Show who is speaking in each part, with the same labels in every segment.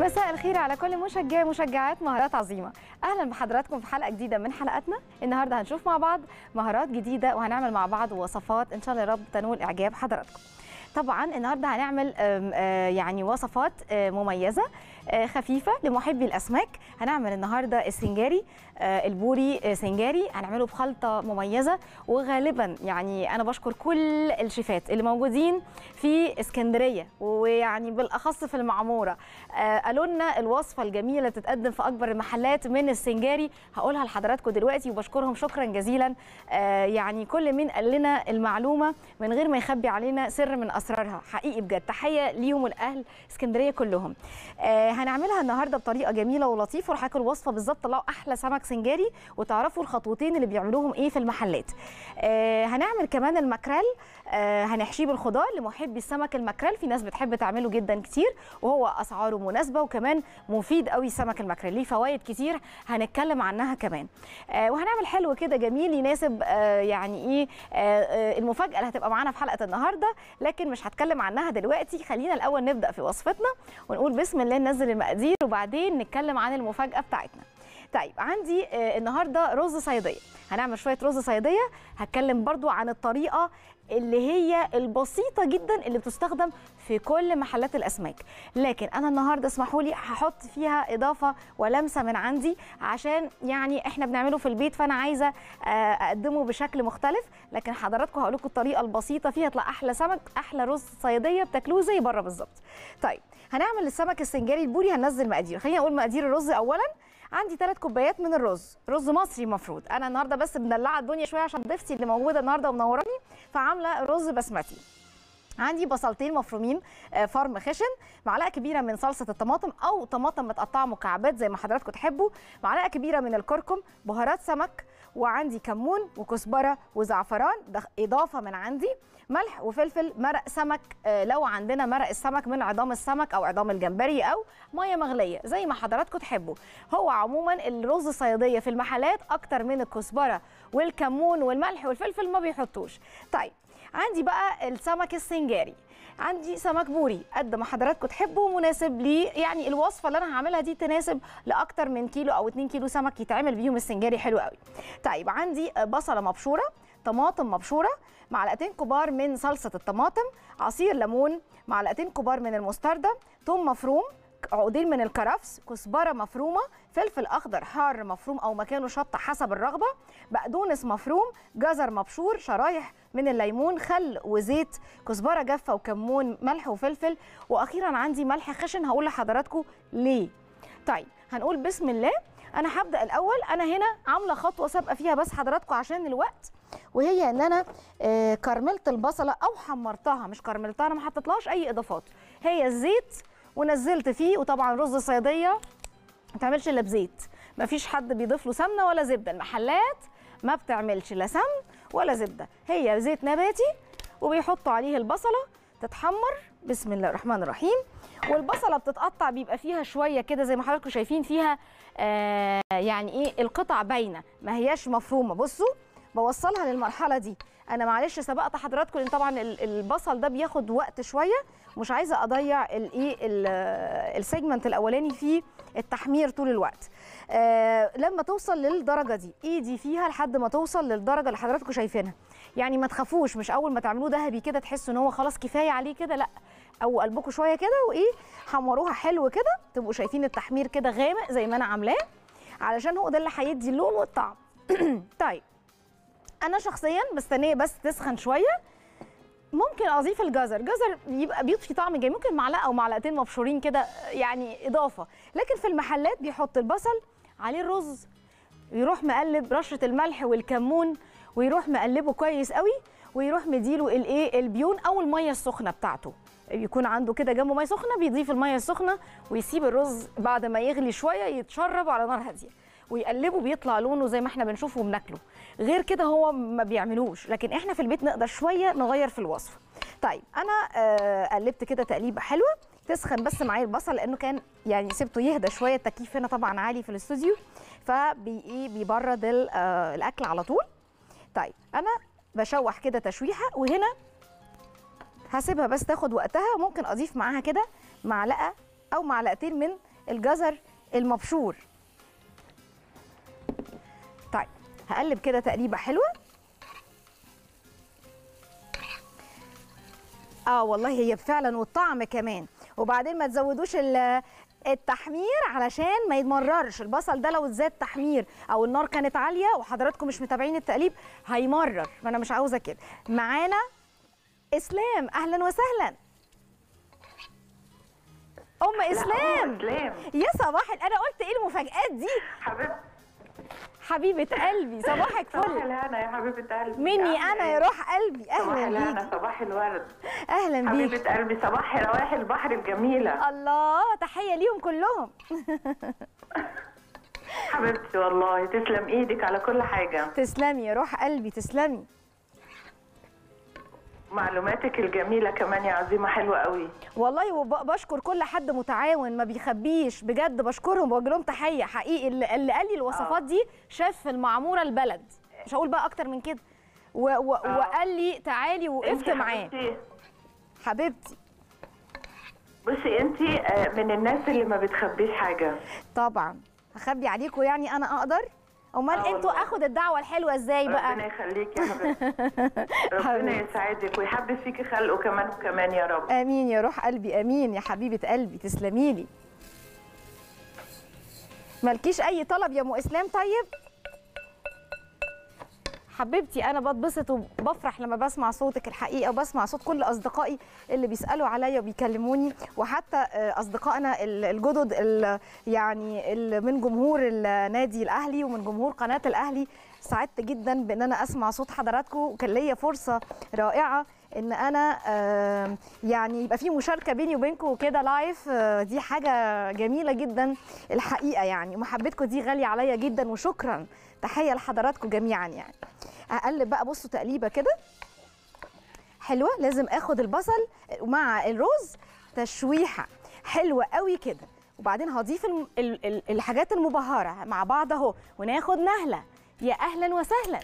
Speaker 1: مساء الخير على كل مشجعي ومشجعات مهارات عظيمة. أهلا بحضراتكم في حلقة جديدة من حلقاتنا. النهارده هنشوف مع بعض مهارات جديدة وهنعمل مع بعض وصفات إن شاء الله يا رب تنول اعجاب حضراتكم طبعا النهارده هنعمل آه، يعني وصفات آه، مميزة. خفيفة لمحبي الأسماك. هنعمل النهارده السنجاري آه، البوري آه، سنجاري. هنعمله بخلطة مميزة. وغالبا يعني أنا بشكر كل الشيفات اللي موجودين في اسكندرية ويعني بالأخص في المعمورة. آه، قالوا لنا الوصفة الجميلة اللي في أكبر المحلات من السنجاري. هقولها لحضراتكم دلوقتي وبشكرهم شكرا جزيلا. آه، يعني كل من قال لنا المعلومة من غير ما يخبي علينا سر من أسرارها. حقيقي بجد تحية ليهم والاهل اسكندرية كلهم. آه، هنعملها النهارده بطريقة جميلة ولطيفة. وراح اكل الوصفة بالظبط طلعوا أحلى سمك سنجاري. وتعرفوا الخطوتين اللي بيعملوهم إيه في المحلات. آه، هنعمل كمان المكرال هنحشيه بالخضار لمحبي السمك المكرال في ناس بتحب تعمله جدا كتير وهو أسعاره مناسبة وكمان مفيد قوي سمك المكرال ليه فوائد كتير هنتكلم عنها كمان. آه، وهنعمل حلو كده جميل يناسب آه، يعني إيه آه، آه، المفاجأة اللي هتبقى معانا في حلقة النهارده. لكن مش هتكلم عنها دلوقتي. خلينا الأول نبدأ في وصفتنا ونقول بسم الله ننزل المقادير وبعدين نتكلم عن المفاجأة بتاعتنا. طيب عندي آه، النهارده رز صيادية. هنعمل شوية رز صيادية. هتكلم برضو عن الطريقة اللي هي البسيطة جدا اللي بتستخدم في كل محلات الأسماك. لكن أنا النهارده اسمحوا لي هحط فيها إضافة ولمسة من عندي عشان يعني إحنا بنعمله في البيت فأنا عايزة آه، أقدمه بشكل مختلف. لكن حضراتكم هقول لكم الطريقة البسيطة فيها يطلع أحلى سمك أحلى رز صيادية بتاكلوه زي بره بالظبط. طيب هنعمل السمك السنجاري البوري هننزل مقادير. خلينا أقول مقادير الرز اولا. عندي ثلاث كوبايات من الرز. رز مصري المفروض أنا النهارده بس مدلعه الدنيا شوية عشان ضيفتي اللي موجودة النهارده ومنوراني. فعاملة رز بسمتي. عندي بصلتين مفرومين آه، فرم خشن معلقة كبيرة من صلصة الطماطم أو طماطم متقطعة مكعبات زي ما حضراتكم تحبوا معلقة كبيرة من الكركم بهارات سمك وعندي كمون وكزبرة وزعفران ده إضافة من عندي. ملح وفلفل مرق سمك آه، لو عندنا مرق السمك من عظام السمك أو عظام الجمبري أو مية مغلية زي ما حضراتكم تحبوا. هو عموما الرز الصياديه في المحلات أكتر من الكزبرة والكمون والملح والفلفل ما بيحطوش. طيب عندي بقى السمك السنجاري. عندي سمك بوري قد ما حضراتكم تحبوا مناسب لي يعني الوصفة اللي أنا هعملها دي تناسب لأكتر من كيلو أو 2 كيلو سمك يتعمل بيهم السنجاري. حلو قوي. طيب عندي بصلة مبشورة. طماطم مبشورة معلقتين كبار من صلصة الطماطم عصير ليمون معلقتين كبار من المستردة ثوم مفروم عقدين من الكرفس كزبرة مفرومة فلفل أخضر حار مفروم أو مكانه شطة حسب الرغبة بقدونس مفروم جزر مبشور شرايح من الليمون خل وزيت كزبرة جافة وكمون ملح وفلفل وأخيرا عندي ملح خشن هقول لحضراتكم ليه. طيب هنقول بسم الله. أنا هبدأ الأول. أنا هنا عاملة خطوة سابقة فيها بس حضراتكم عشان الوقت وهي إن أنا آه، كرملت البصلة أو حمرتها. مش كرملتها أنا ما حطيتلهاش أي إضافات. هي الزيت ونزلت فيه وطبعا رز الصياديه ما تعملش إلا بزيت. ما فيش حد بيضيف له سمنة ولا زبدة. المحلات ما بتعملش لا سمن ولا زبدة. هي زيت نباتي وبيحطوا عليه البصلة تتحمر بسم الله الرحمن الرحيم. والبصلة بتتقطع بيبقى فيها شوية كده زي ما حضراتكم شايفين فيها آه يعني إيه القطع باينة ما هياش مفرومة. بصوا بوصلها للمرحلة دي. أنا معلش سبقت حضراتكم لأن طبعا ال- البصل ده بياخد وقت شوية. مش عايزة أضيع الايه ال- السيجمنت الأولاني في التحمير طول الوقت. آه لما توصل للدرجة دي ايدي فيها لحد ما توصل للدرجة اللي حضراتكم شايفينها. يعني ما تخافوش مش أول ما تعملوه ذهبي كده تحسوا إن هو خلاص كفاية عليه كده لأ أو قلبكم شوية كده وإيه حمروها حلو كده تبقوا شايفين التحمير كده غامق زي ما أنا عاملاه علشان هو ده اللي هيدي اللون والطعم. طيب أنا شخصيا بستنيه بس تسخن شوية. ممكن أضيف الجزر جزر يبقى بيضفي طعم جميل ممكن معلقة أو معلقتين مبشورين كده يعني إضافة. لكن في المحلات بيحط البصل عليه الرز يروح مقلب رشة الملح والكمون ويروح مقلبه كويس قوي ويروح مديله الايه البيون أو المية السخنة بتاعته. يكون عنده كده جنبه مية سخنة بيضيف المية السخنة ويسيب الرز بعد ما يغلي شوية يتشرب على نار هادية. ويقلبه بيطلع لونه زي ما إحنا بنشوفه وبناكله. غير كده هو ما بيعملوش لكن إحنا في البيت نقدر شوية نغير في الوصفه طيب أنا آه قلبت كده تقليبة حلوة تسخن بس معايا البصل لأنه كان يعني سبته يهدى شوية التكييف هنا طبعا عالي في الاستوديو. فبي إيه بيبرد آه الأكل على طول. طيب أنا بشوح كده تشويحة وهنا هسيبها بس تاخد وقتها ممكن أضيف معاها كده معلقة أو معلقتين من الجزر المبشور. طيب هقلب كده تقليبة حلوة. آه والله هي فعلا والطعم كمان. وبعدين ما تزودوش التحمير علشان ما يتمررش. البصل ده لو زاد تحمير أو النار كانت عالية وحضراتكم مش متابعين التقليب هيمرر. فانا مش عاوزة كده. معانا إسلام. أهلا وسهلا. أم إسلام.
Speaker 2: إسلام.
Speaker 1: يا صباح أنا قلت إيه المفاجآت دي؟
Speaker 2: حبيبتي
Speaker 1: حبيبة قلبي صباحك
Speaker 2: صباح
Speaker 1: فل
Speaker 2: الهنا يا حبيبة قلبي.
Speaker 1: مني
Speaker 2: أنا؟
Speaker 1: يا روح قلبي
Speaker 2: صباح
Speaker 1: أهلا
Speaker 2: الهنا
Speaker 1: بيكي
Speaker 2: صباح الورد.
Speaker 1: أهلا بيكي
Speaker 2: حبيبة قلبي صباح روايح البحر الجميلة.
Speaker 1: الله تحية ليهم كلهم.
Speaker 2: حبيبتي والله تسلم إيدك على كل حاجة.
Speaker 1: تسلمي يا روح قلبي تسلمي.
Speaker 2: معلوماتك الجميلة كمان يا عظيمة حلوة قوي.
Speaker 1: والله وبشكر كل حد متعاون ما بيخبيش بجد بشكرهم وبوجه لهم تحية. حقيقي اللي, اللي قال لي الوصفات دي شاف في المعمورة البلد. مش هقول بقى أكتر من كده. و و
Speaker 2: آه.
Speaker 1: وقال لي تعالي وقفت معاه.
Speaker 2: حبيبتي-
Speaker 1: حبيبتي
Speaker 2: بصي انت من الناس اللي ما بتخبيش حاجة.
Speaker 1: طبعا. هخبي عليكم يعني أنا أقدر؟ امال
Speaker 2: آه أنتوا.
Speaker 1: اخد الدعوة الحلوة إزاي
Speaker 2: ربنا
Speaker 1: بقى
Speaker 2: يخليك يا حبيبتي ربنا. يسعدك ويحبب فيكي خلقه كمان وكمان يا رب.
Speaker 1: آمين يا روح قلبي آمين يا حبيبة قلبي. تسلمي لي. مالكيش أي طلب يا ام إسلام طيب؟ حبيبتي أنا بتبسط وبفرح لما بسمع صوتك الحقيقة وبسمع صوت كل أصدقائي اللي بيسألوا عليا وبيكلموني. وحتى أصدقائنا ال- الجدد ال- يعني ال- من جمهور النادي الأهلي ومن جمهور قناة الأهلي سعدت جدا بإن أنا أسمع صوت حضراتكم. وكان ليا فرصة رائعة إن أنا يعني يبقى في مشاركة بيني وبينكم كده live آه، دي حاجة جميلة جدا الحقيقة يعني. ومحبتكم دي غالية عليا جدا وشكرا. تحية لحضراتكم جميعا يعني. اقلب بقى بصوا تقليبة كده. حلوة لازم آخد البصل مع الرز تشويحة. حلوة قوي كده. وبعدين هضيف الحاجات المبهرة مع بعض أهو. وناخد نهلة. يا أهلا وسهلا.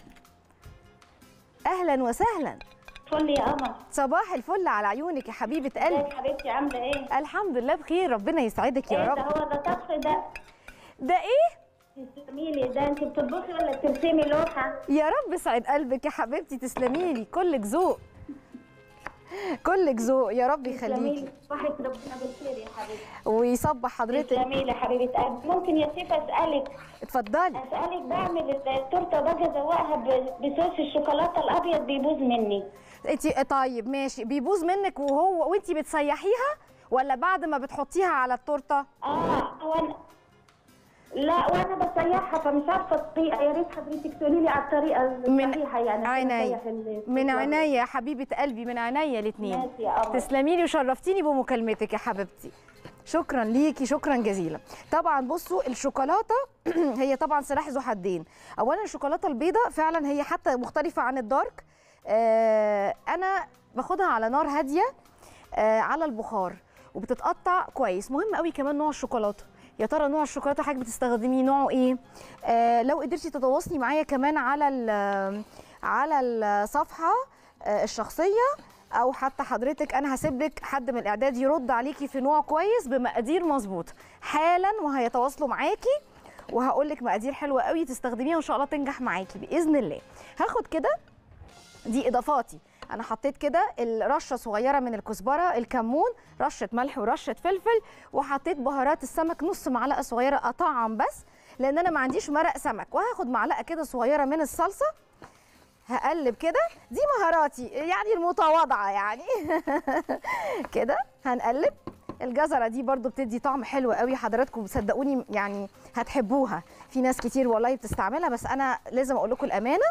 Speaker 1: أهلا وسهلا.
Speaker 3: فل يا قمر.
Speaker 1: صباح الفل على عيونك يا حبيبة قلبي.
Speaker 3: ازيك حبيبتي؟ عاملة إيه؟
Speaker 1: الحمد لله بخير. ربنا يسعدك يا
Speaker 3: ده؟
Speaker 1: رب.
Speaker 3: هو ده طبخ ده.
Speaker 1: ده إيه؟
Speaker 3: تسلمي لي ده انت بتطبخي ولا بترسمي لوحة؟
Speaker 1: يا رب يسعد قلبك يا حبيبتي تسلمي لي كلك ذوق. كلك ذوق. يا رب يخليكي.
Speaker 3: لي صباحك ربنا بالخير يا حبيبتي.
Speaker 1: ويصبح حضرتك.
Speaker 3: تسلمي لي حبيبة قلبي. ممكن يا سيف أسألك؟
Speaker 1: اتفضلي.
Speaker 3: أسألك بعمل التورتة باجي أزوقها بصوص الشوكولاتة الأبيض بيبوظ مني.
Speaker 1: انت طيب ماشي. بيبوظ منك وهو وانت بتسيحيها ولا بعد ما بتحطيها على التورتة؟
Speaker 3: آه وأنا لا وأنا بسيحها فمش عارفة الطريقة يا ريت حضرتك تقولي لي على
Speaker 1: الطريقة
Speaker 3: الصحيحه يعني
Speaker 1: عينيا. من عينيا يا حبيبة قلبي من عينيا الاثنين تسلمي لي وشرفتيني بمكالمتك يا حبيبتي. شكرا ليكي شكرا جزيلا. طبعا بصوا الشوكولاتة هي طبعا سلاح ذو حدين. اولا الشوكولاتة البيضاء فعلا هي حتى مختلفة عن الدارك. آه أنا باخدها على نار هادية آه على البخار وبتتقطع كويس. مهم قوي كمان نوع الشوكولاتة. يا ترى نوع الشوكولاتة حضرتك بتستخدميه؟ نوعه إيه؟ آه لو قدرتي تتواصلي معايا كمان على ال- على الصفحة آه، الشخصية أو حتى حضرتك أنا هسيب لك حد من الإعداد يرد عليكي في نوع كويس بمقادير مظبوطه حالا وهيتواصلوا معاكي وهقول لك مقادير حلوة قوي تستخدميها وإن شاء الله تنجح معاكي بإذن الله. هاخد كده دي إضافاتي. أنا حطيت كده رشه صغيرة من الكزبرة الكمون رشة ملح ورشة فلفل وحطيت بهارات السمك نص معلقة صغيرة اطعم بس لأن أنا ما عنديش مرق سمك. وهاخد معلقة كده صغيرة من الصلصة هقلب كده. دي مهاراتي يعني المتواضعة يعني. كده هنقلب. الجزرة دي برضو بتدي طعم حلو قوي حضراتكم صدقوني يعني هتحبوها. في ناس كتير والله بتستعملها بس أنا لازم أقول لكم الأمانة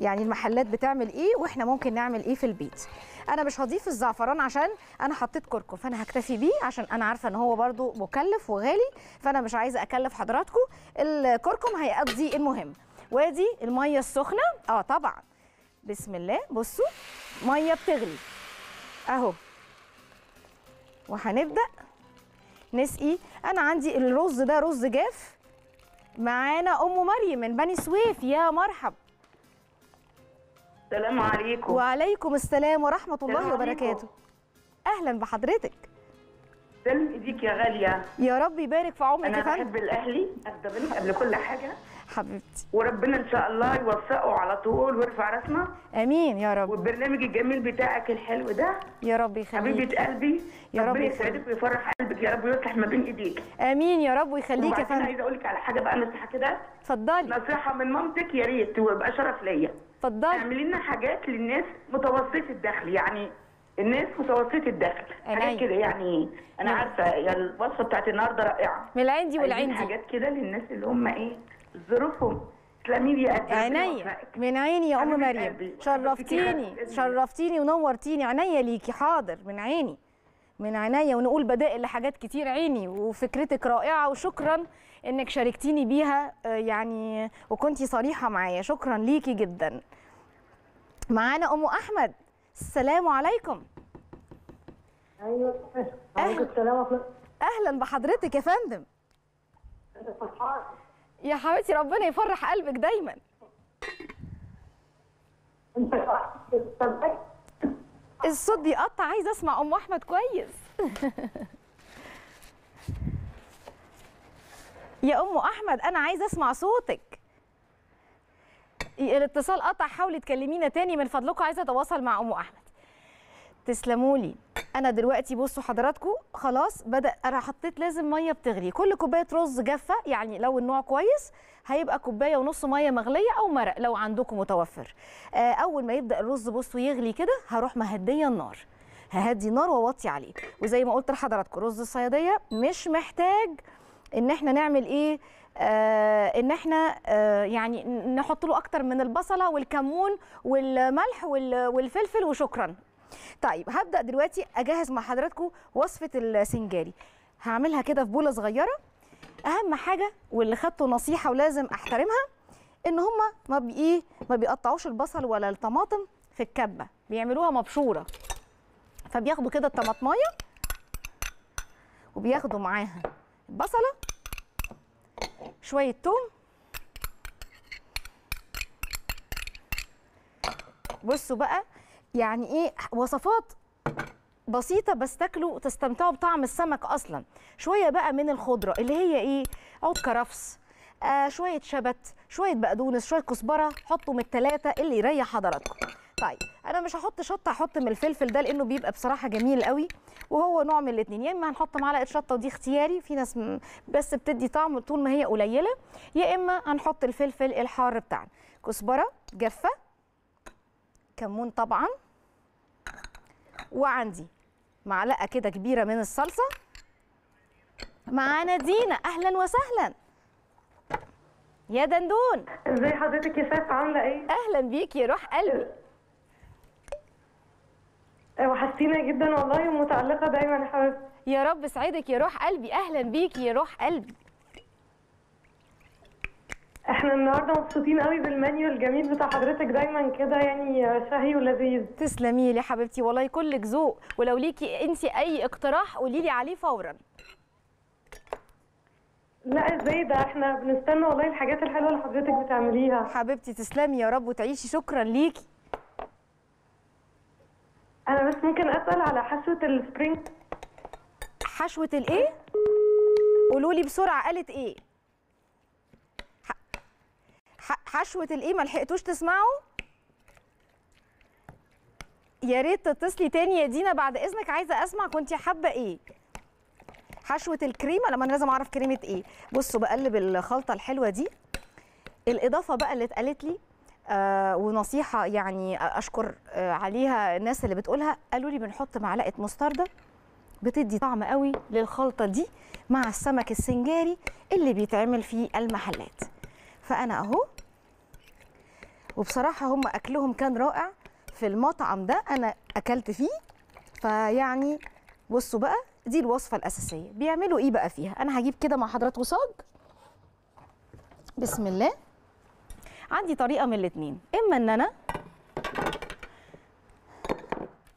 Speaker 1: يعني المحلات بتعمل إيه وإحنا ممكن نعمل إيه في البيت. أنا مش هضيف الزعفران عشان أنا حطيت كركم فأنا هكتفي بيه عشان أنا عارفة إن هو برضو مكلف وغالي فأنا مش عايزة أكلف حضراتكم. الكركم هيقضي المهم. وادي المية السخنة. آه طبعا. بسم الله. بصوا مية بتغلي. أهو. وهنبدأ. نسقي. أنا عندي الرز ده رز جاف. معانا أم مريم من بني سويف. يا مرحب.
Speaker 2: السلام عليكم.
Speaker 1: وعليكم السلام ورحمة الله وبركاته. أهلا بحضرتك.
Speaker 2: تسلم إيديك يا غالية.
Speaker 1: يا رب يبارك في عمرك
Speaker 2: أنا
Speaker 1: يا فندم.
Speaker 2: بحب الأهلي. بالك قبل كل حاجة.
Speaker 1: حبيبتي.
Speaker 2: وربنا إن شاء الله يوفقه على طول ويرفع راسنا.
Speaker 1: آمين يا رب.
Speaker 2: والبرنامج الجميل بتاعك الحلو ده.
Speaker 1: يا رب يخليك.
Speaker 2: حبيبة قلبي
Speaker 1: يا رب.
Speaker 2: يسعدك ويفرح قلبك يا رب ويصلح ما بين إيديك.
Speaker 1: آمين يا رب ويخليك يا فندم.
Speaker 2: عايزة أقول لك على حاجة بقى نصيحة كده.
Speaker 1: اتفضلي.
Speaker 2: نصيحة من مامتك يا ريت ويبقى شرف ليا.
Speaker 1: اتفضلي.
Speaker 2: اعملي لنا حاجات للناس متوسطة الدخل يعني الناس متوسطة الدخل. حاجات كده يعني أنا. عارفة الوصفة بتاعت النهارده رائعة.
Speaker 1: من العندي والعندي
Speaker 2: حاجات كده للناس اللي هم إيه ظروفهم. قد ربنا
Speaker 1: عينيا. من عيني يا
Speaker 2: أم
Speaker 1: مريم. شرفتيني. شرفتيني ونورتيني. عينيا ليكي. حاضر. من عيني. من عينيا. ونقول بدائل لحاجات كتير عيني. وفكرتك رائعة. وشكرا إنك شاركتيني بيها آه، يعني وكنتي صريحة معايا. شكرا ليكي جدا. معانا أم أحمد. السلام عليكم.
Speaker 3: أيوه
Speaker 1: عليكم
Speaker 3: السلام
Speaker 1: أهلا بحضرتك يا فندم. يا حبيبتي ربنا يفرح قلبك دايما. الصوت بيقطع عايزه أسمع أم أحمد كويس. يا أم أحمد أنا عايزه أسمع صوتك. الاتصال قطع حاولي تكلمينا تاني من فضلكم عايزة أتواصل مع أم أحمد. تسلموا لي. أنا دلوقتي بصوا حضراتكم خلاص بدأ أنا حطيت لازم مية بتغلي. كل كوباية رز جافة يعني لو النوع كويس هيبقى كوباية ونص مية مغلية أو مرق لو عندكم متوفر. آه، أول ما يبدأ الرز بصوا يغلي كده هروح مهدية النار. ههدي النار وأوطي عليه. وزي ما قلت لحضراتكم رز الصيادية مش محتاج إن إحنا نعمل إيه؟ آه إن إحنا آه يعني نحط له أكتر من البصلة والكمون والملح وال- والفلفل وشكرا. طيب هبدأ دلوقتي أجهز مع حضراتكم وصفة السنجاري. هعملها كده في بولة صغيرة. أهم حاجة واللي خدته نصيحة ولازم أحترمها إن هما ما بي إيه؟ ما بيقطعوش البصل ولا الطماطم في الكبة بيعملوها مبشورة. فبياخدوا كده الطماطماية وبياخدوا معاها البصلة شوية توم. بصوا بقى يعني إيه وصفات بسيطة بس تاكلوا تستمتعوا بطعم السمك أصلا. شوية بقى من الخضرة اللي هي إيه عود كرفس آه شوية شبت شوية بقدونس شوية كزبرة حطوا من التلاتة اللي يريح حضراتكم. طيب أنا مش هحط شطة هحط من الفلفل ده لأنه بيبقى بصراحة جميل قوي وهو نوع من الاتنين. يا إما هنحط معلقة شطة ودي اختياري في ناس بس بتدي طعم طول ما هي قليلة يا إما هنحط الفلفل الحار بتاعنا. كزبرة جافة كمون طبعا وعندي معلقة كده كبيرة من الصلصة. معانا دينا أهلا وسهلا. يا دندون.
Speaker 4: ازي حضرتك يا سيف؟ عاملة إيه؟
Speaker 1: أهلا بيك يا روح قلبي.
Speaker 4: وحشتينا جدا والله ومتعلقة دايما يا حبيبتي.
Speaker 1: يا رب سعيدك يا روح قلبي. أهلا بيك يا روح قلبي.
Speaker 4: إحنا النهارده مبسوطين قوي بالمنيو الجميل بتاع حضرتك دايما كده يعني شهي ولذيذ.
Speaker 1: تسلمي لي حبيبتي والله كلك ذوق. ولو ليكي انت أي اقتراح قولي لي عليه فورا.
Speaker 4: لا إزاي ده؟ إحنا بنستنى والله الحاجات الحلوة اللي حضرتك بتعمليها.
Speaker 1: حبيبتي تسلمي يا رب وتعيشي شكرا ليكي.
Speaker 4: أنا بس ممكن أسأل على حشوة السبرينج.
Speaker 1: حشوة الإيه؟ قولوا لي بسرعة قالت إيه؟ حشوة الايه ما لحقتوش تسمعوا؟ يا ريت تتصلي تاني يا دينا بعد إذنك عايزة أسمع كنت حابة إيه؟ حشوة الكريمة لما أنا لازم أعرف كريمه إيه. بصوا بقلب الخلطة الحلوة دي. الإضافة بقى اللي اتقالت لي آه ونصيحة يعني أشكر آه عليها الناس اللي بتقولها قالوا لي بنحط معلقة مستردة بتدي طعم قوي للخلطة دي مع السمك السنجاري اللي بيتعمل في المحلات. فأنا أهو وبصراحة هم أكلهم كان رائع في المطعم ده أنا أكلت فيه. فيعني بصوا بقى دي الوصفة الأساسية. بيعملوا إيه بقى فيها؟ أنا هجيب كده مع حضراتكم صاج بسم الله. عندي طريقة من الاثنين إما إن أنا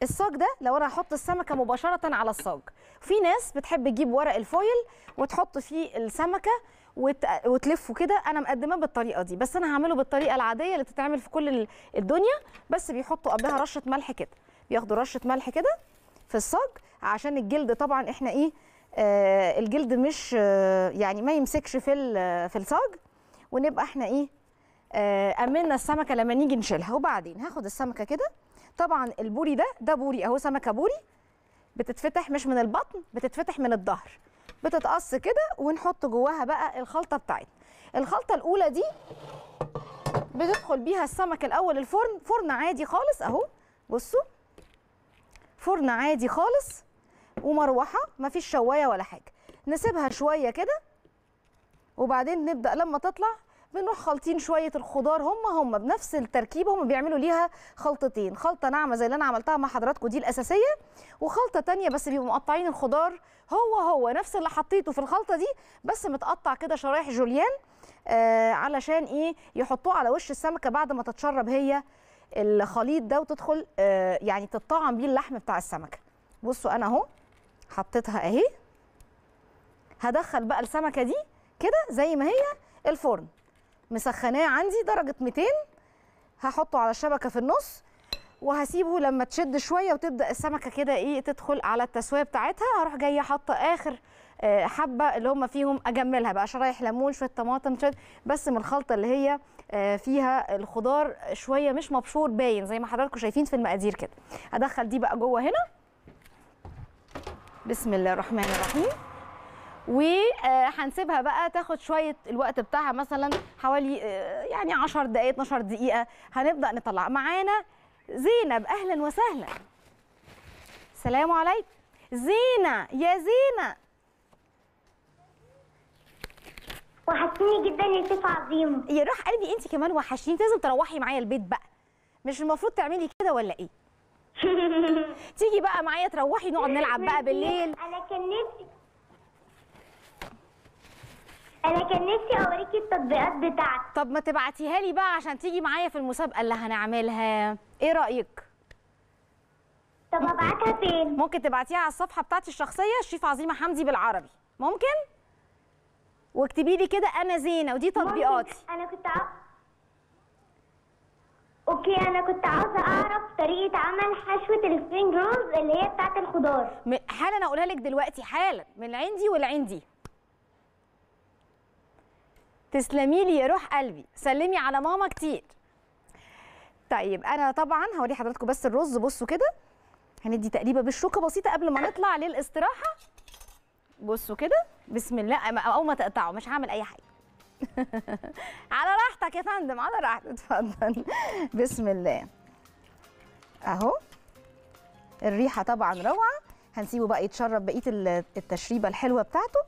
Speaker 1: الصاج ده لو أنا هحط السمكة مباشرة على الصاج. في ناس بتحب تجيب ورق الفويل وتحط فيه السمكة. وتلفه كده. أنا مقدماه بالطريقة دي بس أنا هعمله بالطريقة العادية اللي بتتعمل في كل ال- الدنيا. بس بيحطوا قبلها رشة ملح كده. بياخدوا رشة ملح كده في الصاج عشان الجلد طبعا إحنا إيه آه، الجلد مش آه، يعني ما يمسكش في في الصاج. ونبقى إحنا إيه آه، امنا السمكة لما نيجي نشيلها. وبعدين هاخد السمكة كده. طبعا البوري ده ده بوري أهو سمكة بوري بتتفتح مش من البطن بتتفتح من الظهر. بتتقص كده ونحط جواها بقى الخلطة بتاعتنا. الخلطة الأولى دي بتدخل بيها السمك الأول الفرن. فرن عادي خالص أهو. بصوا. فرن عادي خالص ومروحة مفيش شواية ولا حاجة. نسيبها شوية كده. وبعدين نبدأ لما تطلع بنروح خالطين شوية الخضار. هم هم بنفس التركيبه هم بيعملوا ليها خلطتين. خلطة ناعمة زي اللي أنا عملتها مع حضراتكم دي الأساسية. وخلطة تانية بس بيبقوا مقطعين الخضار هو هو نفس اللي حطيته في الخلطة دي بس متقطع كده شرايح جوليان آه علشان إيه؟ يحطوه على وش السمكة بعد ما تتشرب هي الخليط ده وتدخل آه يعني تطعم بيه اللحم بتاع السمكة. بصوا أنا أهو حطيتها أهي. هدخل بقى السمكة دي كده زي ما هي الفرن. مسخناه عندي درجة 200 هحطه على الشبكه في النص. وهسيبه لما تشد شوية وتبدأ السمكة كده إيه تدخل على التسوية بتاعتها. هروح جاية حاطة آخر آه، حبة اللي هم فيهم أجملها بقى شرايح ليمون شوية طماطم شوية بس من الخلطة اللي هي آه، فيها الخضار شوية مش مبشور باين زي ما حضراتكم شايفين في المقادير كده. هدخل دي بقى جوه هنا. بسم الله الرحمن الرحيم. وهنسيبها بقى تاخد شوية الوقت بتاعها مثلا حوالي آه، يعني 10 دقائق 12 دقيقة. هنبدأ نطلع معانا زينب أهلا وسهلا. السلام عليكم زينة يا زينة.
Speaker 3: وحشتني جدا يا شيف عظيمه
Speaker 1: يا روح قلبي أنت كمان وحشتيني. لازم تروحي معايا البيت بقى. مش المفروض تعملي كده ولا إيه؟ تيجي بقى معايا تروحي نقعد نلعب بقى بالليل.
Speaker 3: أنا كان نفسي أنا كان نفسي اوريكي التطبيقات بتاعتي.
Speaker 1: طب ما تبعتيها لي بقى عشان تيجي معايا في المسابقة اللي هنعملها. إيه رأيك؟
Speaker 3: طب أبعتها فين؟
Speaker 1: ممكن تبعتيها على الصفحة بتاعتي الشخصية الشيف عظيمة حمدي بالعربي. ممكن؟ واكتبي لي كده أنا زينة ودي تطبيقاتي.
Speaker 3: أنا كنت. okay أنا كنت عاوزة أعرف طريقة عمل حشوة ال spring rolls اللي هي بتاعة الخضار.
Speaker 1: حالا أقولها لك دلوقتي حالا. من عندي والعندي. تسلمي لي يا روح قلبي. سلمي على ماما كتير. طيب أنا طبعا هوري حضراتكم بس الرز بصوا كده. هندي تقريبا بالشوكة بسيطة قبل ما نطلع للاستراحة. بصوا كده. بسم الله. اول ما تقطعوا مش هعمل أي حاجة. على راحتك يا فندم على راحتك اتفضل. بسم الله. أهو. الريحة طبعا روعة. هنسيبه بقى يتشرب بقية ال- التشريبة الحلوة بتاعته.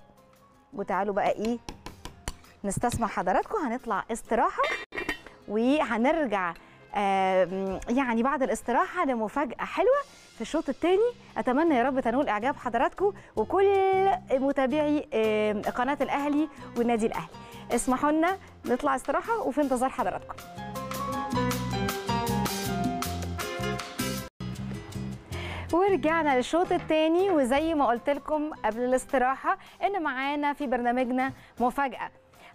Speaker 1: وتعالوا بقى إيه نستسمع حضراتكم. هنطلع استراحة وهنرجع يعني بعد الاستراحة لمفاجأة حلوة في الشوط الثاني. أتمنى يا رب تنول اعجاب حضراتكم وكل متابعي قناة الأهلي والنادي الأهلي. اسمحوا لنا نطلع استراحة وفي انتظار حضراتكم. ورجعنا للشوط الثاني وزي ما قلت لكم قبل الاستراحة إن معانا في برنامجنا مفاجأة.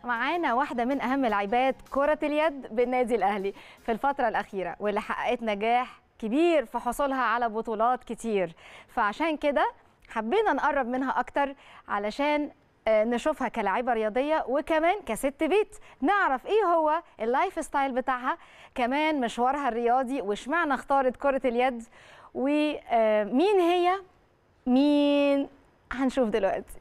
Speaker 1: معانا واحدة من أهم لاعبات كرة اليد بالنادي الأهلي في الفترة الأخيرة واللي حققت نجاح كبير في حصولها على بطولات كتير. فعشان كده حبينا نقرب منها أكتر علشان آه، نشوفها كلاعبة رياضية وكمان كست بيت. نعرف إيه هو ال life style بتاعها كمان مشوارها الرياضي واشمعنى اختارت كرة اليد ومين هي مين؟ هنشوف دلوقتي.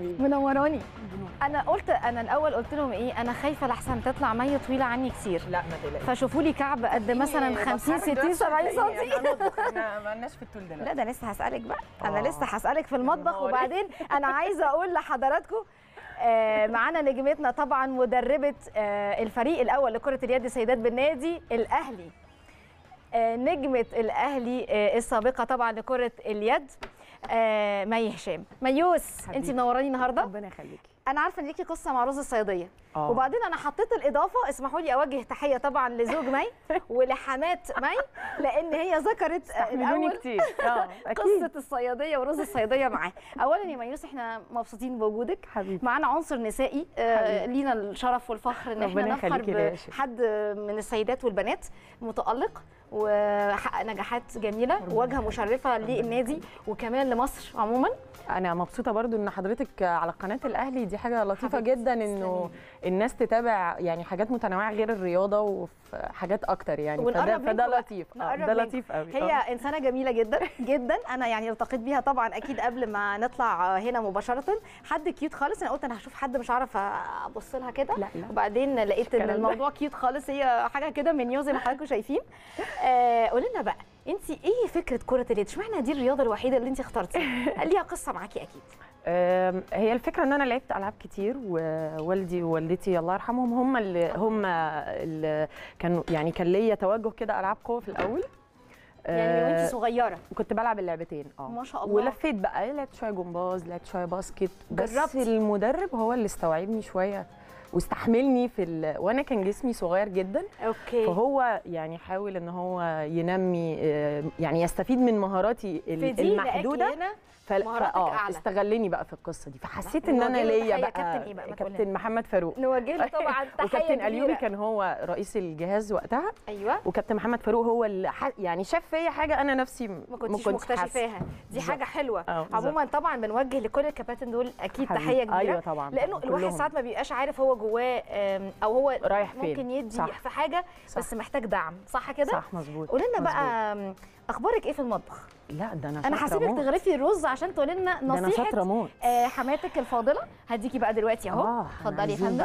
Speaker 5: حبيبي
Speaker 1: منوراني. أنا قلت أنا الأول قلت لهم إيه؟ أنا خايفة لحسن تطلع مي طويلة عني كتير.
Speaker 5: لا ما تقلقش.
Speaker 1: فشوفوا لي كعب قد مثلا 50 60 70 سم
Speaker 5: إحنا ما لناش في الطول ده
Speaker 1: لا. ده لسه هسألك بقى. أنا
Speaker 5: آه.
Speaker 1: لسه هسألك في المطبخ. وبعدين أنا عايزة أقول لحضراتكم آه، معانا نجمتنا طبعا مدربة آه، الفريق الأول لكرة اليد سيدات بالنادي الأهلي. آه، نجمة الأهلي آه، السابقة طبعا لكرة اليد. مي هشام. ميوس. انت منوراني النهارده؟
Speaker 5: ربنا يخليكي.
Speaker 1: أنا عارفه ان ليكي قصه مع رز الصياديه
Speaker 5: آه.
Speaker 1: وبعدين أنا حطيت الاضافه اسمحوا لي اوجه تحيه طبعا لزوج مي ولحماة مي لأن هي ذكرت آه، الأول
Speaker 5: كتير. أكيد.
Speaker 1: قصة الصيادية ورز الصيادية معاه اولا يا ميوس إحنا مبسوطين بوجودك.
Speaker 5: حبيبي.
Speaker 1: معانا عنصر نسائي. آه. لينا الشرف والفخر إن
Speaker 5: إحنا
Speaker 1: نفخر. بحد من السيدات والبنات. متألق وحقق نجاحات جميلة
Speaker 5: وواجهة.
Speaker 1: مشرفة للنادي وكمان لمصر عموما.
Speaker 5: أنا مبسوطة برضو إن حضرتك على قناة الأهلي. دي حاجة
Speaker 1: لطيفة
Speaker 5: جدا إنه الناس تتابع يعني حاجات متنوعة غير الرياضة وفي حاجات أكتر يعني. فده, فده. لطيف. آه، ده. لطيف قوي.
Speaker 1: هي
Speaker 5: آه.
Speaker 1: إنسانة جميلة جدا جدا. أنا يعني التقيت بيها طبعا أكيد قبل ما نطلع هنا مباشرة. حد cute خالص؟ أنا قلت أنا هشوف حد مش عارف أبص لها كده.
Speaker 5: لا لا.
Speaker 1: وبعدين لقيت
Speaker 5: إن.
Speaker 1: الموضوع cute خالص. هي حاجة كده من زي ما حضراتكم شايفين. آه قولي لنا بقى انت إيه فكرة كرة اليد؟ اشمعنى دي الرياضة الوحيدة اللي انت اخترتيها؟ ليها قصة معاكي
Speaker 5: أكيد. هي الفكرة إن أنا لعبت ألعاب كتير ووالدي ووالدتي الله يرحمهم هم اللي هم اللي كانوا يعني كان ليا توجه كده ألعاب قوة في الأول.
Speaker 1: يعني وانت صغيرة.
Speaker 5: كنت بلعب اللعبتين آه.
Speaker 1: ما شاء الله.
Speaker 5: ولفيت بقى لعبت شوية جمباز لعبت شوية basket بس
Speaker 1: جربتي؟
Speaker 5: المدرب هو اللي استوعبني شوية واستحملني في ال... وأنا كان جسمي صغير جدا.
Speaker 1: okay.
Speaker 5: فهو يعني حاول إن هو ينمي يعني يستفيد من مهاراتي ال-
Speaker 1: في دي المحدودة.
Speaker 5: ف...
Speaker 1: مهاراتك آه.
Speaker 5: استغلني بقى في القصة دي فحسيت
Speaker 1: إن أنا
Speaker 5: ليا. بقى
Speaker 1: كابتن إيه بقى؟
Speaker 5: كابتن محمد فاروق
Speaker 1: نوجه طبعا تحية
Speaker 5: وكابتن اليوبي. كان هو رئيس الجهاز وقتها
Speaker 1: أيوه
Speaker 5: وكابتن محمد فاروق هو اللي ح... يعني شاف فيا حاجة أنا نفسي
Speaker 1: ما كنتش. مكتشفاها دي. حاجة حلوة
Speaker 5: آه،.
Speaker 1: عموما طبعا بنوجه لكل الكباتن دول
Speaker 5: أكيد.
Speaker 1: تحية كبيرة
Speaker 5: أيوه طبعا لأنه
Speaker 1: الواحد. ساعات ما بيبقاش عارف هو جواه أو هو
Speaker 5: رايح فين.
Speaker 1: ممكن يدي
Speaker 5: صح.
Speaker 1: في حاجة
Speaker 5: صح.
Speaker 1: بس محتاج دعم صح كده
Speaker 5: صح مظبوط
Speaker 1: قولي لنا. بقى أخبارك إيه في المطبخ؟
Speaker 5: لا ده أنا
Speaker 1: أنا
Speaker 5: موت.
Speaker 1: تغرفي الرز عشان تقولي لنا
Speaker 5: ده أنا
Speaker 1: نصيحة
Speaker 5: شاطرة موت.
Speaker 1: آه، حماتك الفاضلة. هديكي بقى دلوقتي أهو.
Speaker 5: آه،
Speaker 1: اتفضلي يا فندم.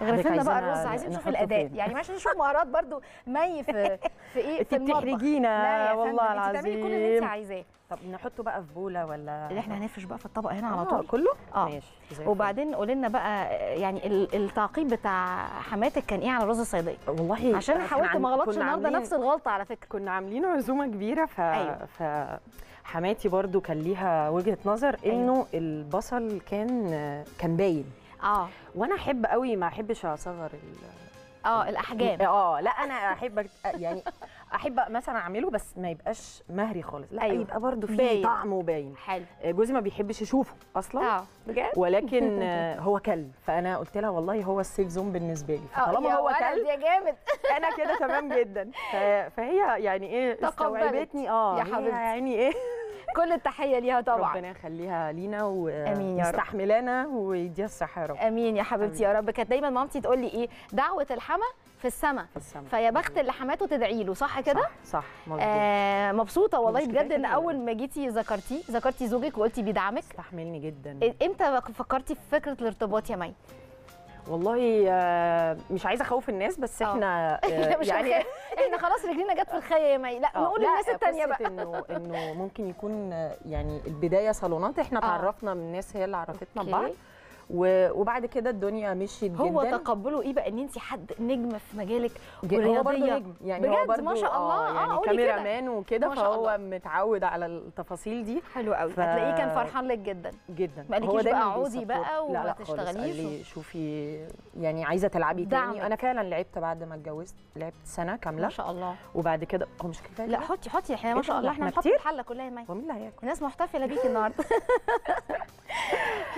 Speaker 1: آه لنا بقى الرز عايزين نشوف الأداء
Speaker 5: فين؟
Speaker 1: يعني عشان نشوف مهارات برضو مي في في إيه في
Speaker 5: انت
Speaker 1: المطبخ
Speaker 5: بتحرجينا
Speaker 1: لا يا
Speaker 5: والله
Speaker 1: فندم انت بتعملي كل اللي انت
Speaker 5: العظيم
Speaker 1: عايزاه
Speaker 5: طب نحطه بقى في بولة ولا
Speaker 1: اللي إحنا هنفرش بقى في الطبق هنا على
Speaker 5: آه،
Speaker 1: طول
Speaker 5: كله
Speaker 1: آه.
Speaker 5: ماشي.
Speaker 1: وبعدين قولي لنا بقى يعني ال- التعقيب بتاع حماتك كان إيه على رز الصيادية
Speaker 5: والله
Speaker 1: عشان
Speaker 5: كان
Speaker 1: حاولت ما غلطش النهارده نفس الغلطة على فكرة
Speaker 5: كنا عاملين عزومة كبيرة ف...
Speaker 1: أيوة.
Speaker 5: ف حماتي برضو كان ليها وجهة نظر
Speaker 1: أيوة.
Speaker 5: إنه البصل كان كان باين
Speaker 1: آه.
Speaker 5: وأنا احب قوي ما احبش اصغر ال...
Speaker 1: آه الأحجام.
Speaker 5: آه لا أنا أحب يعني أحب مثلا أعمله بس ما يبقاش مهري خالص. لا
Speaker 1: أيوة.
Speaker 5: يبقى برضو فيه
Speaker 1: باين.
Speaker 5: طعم وباين.
Speaker 1: حلو.
Speaker 5: جوزي ما بيحبش يشوفه أصلا.
Speaker 1: آه. بجد؟
Speaker 5: ولكن آه، هو كلب. فأنا قلت لها والله هو السيف زون بالنسبة لي.
Speaker 1: آه،
Speaker 5: فطالما هو كلب
Speaker 1: يا جامد.
Speaker 5: أنا كده تمام جدا. فهي يعني
Speaker 1: إيه.
Speaker 5: استوعبتني. آه
Speaker 1: يا حبيبتي.
Speaker 5: يعني إيه
Speaker 1: كل التحية ليها طبعا.
Speaker 5: ربنا يخليها لينا. ومستحملانا ويديها الصحة يا رب.
Speaker 1: آمين يا حبيبتي يا رب. كانت دايما مامتي تقول لي إيه؟ دعوة الحما في السما.
Speaker 5: في السما.
Speaker 1: فيا بخت اللي حماته تدعي له صح كده؟
Speaker 5: صح, صح. مظبوط.
Speaker 1: آه مبسوطة والله بجد إن
Speaker 5: أول
Speaker 1: ما جيتي ذكرتيه ذكرتي زوجك وقلتي بيدعمك.
Speaker 5: استحملني جدا.
Speaker 1: إمتى فكرتي في فكرة الارتباط يا مي؟
Speaker 5: والله آه، مش عايزة أخوف الناس بس
Speaker 1: آه.
Speaker 5: إحنا آه، يعني
Speaker 1: إحنا خلاص رجلينا جت في الخية يا مي لا نقول للناس التانية
Speaker 5: قصة
Speaker 1: بقى
Speaker 5: إنه إنه ممكن يكون يعني البداية صالونات
Speaker 1: إحنا.
Speaker 5: تعرفنا من الناس هي اللي عرفتنا. ببعض وبعد كده الدنيا مشيت
Speaker 1: هو
Speaker 5: جدا
Speaker 1: تقبله إيه بقى إن انت حد نجم في مجالك
Speaker 5: ج- هو برضه. نجم يعني هو
Speaker 1: بجد؟
Speaker 5: برضه
Speaker 1: ما شاء الله. آه،
Speaker 5: يعني
Speaker 1: كده.
Speaker 5: كاميرا مان وكده
Speaker 1: ما شاء
Speaker 5: فهو
Speaker 1: الله.
Speaker 5: متعود على التفاصيل دي
Speaker 1: حلو قوي
Speaker 5: ف-
Speaker 1: هتلاقيه كان فرحان لك جدا
Speaker 5: جدا
Speaker 1: ما قالكيش
Speaker 5: هو
Speaker 1: بقى عودي. بقى وما تشتغليش
Speaker 5: لي شوفي يعني عايزة تلعبي. تاني أنا فعلا لعبت بعد ما اتجوزت لعبت سنة كاملة
Speaker 1: ما شاء الله
Speaker 5: وبعد كده هو مش كفاية
Speaker 1: لا؟ حطي حطي إحنا ما
Speaker 5: إيه
Speaker 1: شاء
Speaker 5: ده؟
Speaker 1: الله
Speaker 5: إحنا
Speaker 1: نحط؟ الحله كلها يا مي
Speaker 5: ومين اللي هياكل
Speaker 1: الناس محتفلة بيكي النهارده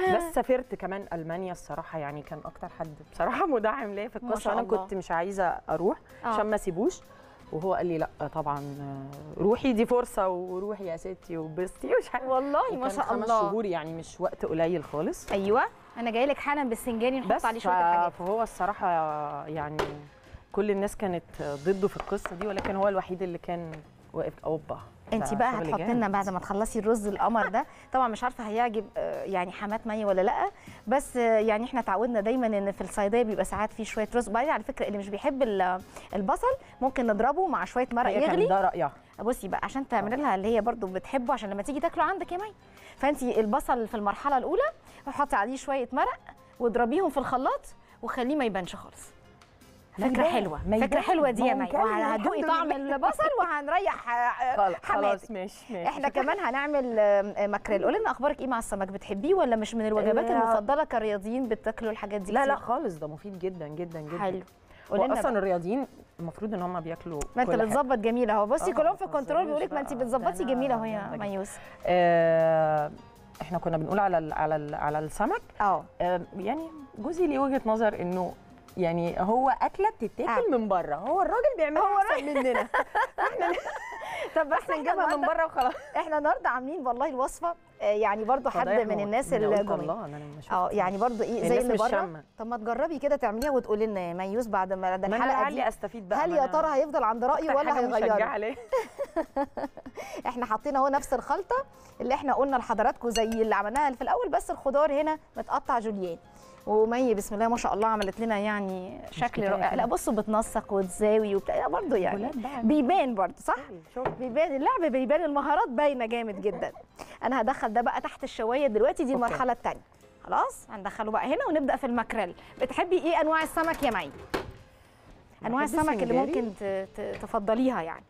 Speaker 5: بس سافرت كمان ألمانيا الصراحة يعني كان أكتر حد بصراحة مدعم ليا في القصة
Speaker 1: أنا.
Speaker 5: كنت مش عايزة أروح
Speaker 1: آه.
Speaker 5: عشان ما أسيبوش. وهو قال لي لأ طبعا آه، روحي دي فرصة وروحي يا ستي وبستي ومش عارفه
Speaker 1: والله ما شاء
Speaker 5: خمس
Speaker 1: الله.
Speaker 5: شهور يعني مش وقت قليل خالص.
Speaker 1: أيوه. أنا جاي لك حالا بالسنجاري نحط
Speaker 5: بس
Speaker 1: عليه شوية الحاجات.
Speaker 5: فهو الصراحة يعني كل الناس كانت ضده في القصة دي ولكن هو الوحيد اللي كان واقف أوبا.
Speaker 1: انت بقى
Speaker 5: جامد.
Speaker 1: لنا بعد ما تخلصي الرز القمر ده. طبعا مش عارفة هيعجب آه، يعني حمات مي ولا لأ بس آه، يعني إحنا اتعودنا دايما إن في الصيدلية بيبقى ساعات في شوية رز. وبعدين على فكرة اللي مش بيحب ال- البصل ممكن نضربه مع شوية مرق يغلي.
Speaker 5: ده رأيها.
Speaker 1: بصي بقى عشان تعملي لها اللي هي برضو بتحبه عشان لما تيجي تاكله عندك يا مي. فأنت البصل في المرحلة الأولى حطي عليه شوية مرق واضربيهم في الخلاط وخليه ما يبانش خالص.
Speaker 5: فكرة
Speaker 1: حلوة.
Speaker 5: فكرة
Speaker 1: حلوة دي يا مي.
Speaker 5: الحمد
Speaker 1: طعم البصل وهنريح آه،
Speaker 5: خلاص ماشي ماشي.
Speaker 1: إحنا كمان هنعمل mackerel. قولي لنا أخبارك إيه مع السمك؟ بتحبيه ولا مش من الوجبات
Speaker 5: آه.
Speaker 1: المفضلة كرياضيين بتاكلوا الحاجات دي
Speaker 5: لا لا
Speaker 1: كتير؟
Speaker 5: خالص. ده مفيد جدا جدا جدا.
Speaker 1: حلو. أصلا.
Speaker 5: الرياضيين المفروض إن هم بياكلوا
Speaker 1: ما
Speaker 5: أنت.
Speaker 1: بتظبط جميله أهو. بصي
Speaker 5: آه،
Speaker 1: كلهم في ال
Speaker 5: control
Speaker 1: بيقول لك ما
Speaker 5: أنت
Speaker 1: بتظبطي جميله أهو يا. ميوس.
Speaker 5: آه إحنا كنا بنقول على ال على ال على السمك. آه يعني جوزي ليه وجهة نظر إنه يعني هو أكلة بتتاكل من بره هو الراجل بيعملها هو أحسن مننا
Speaker 1: طب
Speaker 5: إحنا نجيبها من بره وخلاص
Speaker 1: إحنا النهارده عاملين والله الوصفة آه، يعني برضو حد من. الناس اللي جميل
Speaker 5: الله أنا شفتش.
Speaker 1: آه يعني برضو إيه زي اللي
Speaker 5: مش
Speaker 1: بره. طب ما تجربي كده تعمليها وتقولي لنا يا ميوس بعد ما ده الحلقة دي
Speaker 5: أستفيد بقى
Speaker 1: هل يا ترى هيفضل عند رايه ولا هيغيره
Speaker 5: عليه.
Speaker 1: إحنا حاطين أهو نفس الخلطة اللي إحنا قلنا لحضراتكم زي اللي عملناها في الأول بس الخضار هنا متقطع جوليان ومي بسم الله ما شاء الله عملت لنا يعني شكل رائع. لا بصوا بتنسق وتزوق وبتاع برضه يعني. بيبان برضه صح
Speaker 5: شغل.
Speaker 1: بيبان اللعب بيبان المهارات باينة جامد جدا أنا هدخل ده بقى تحت الشواية دلوقتي دي. المرحلة الثانية خلاص هندخله بقى هنا ونبدأ في ال mackerel بتحبي إيه أنواع السمك يا مي
Speaker 5: أنواع
Speaker 1: السمك اللي. ممكن تفضليها يعني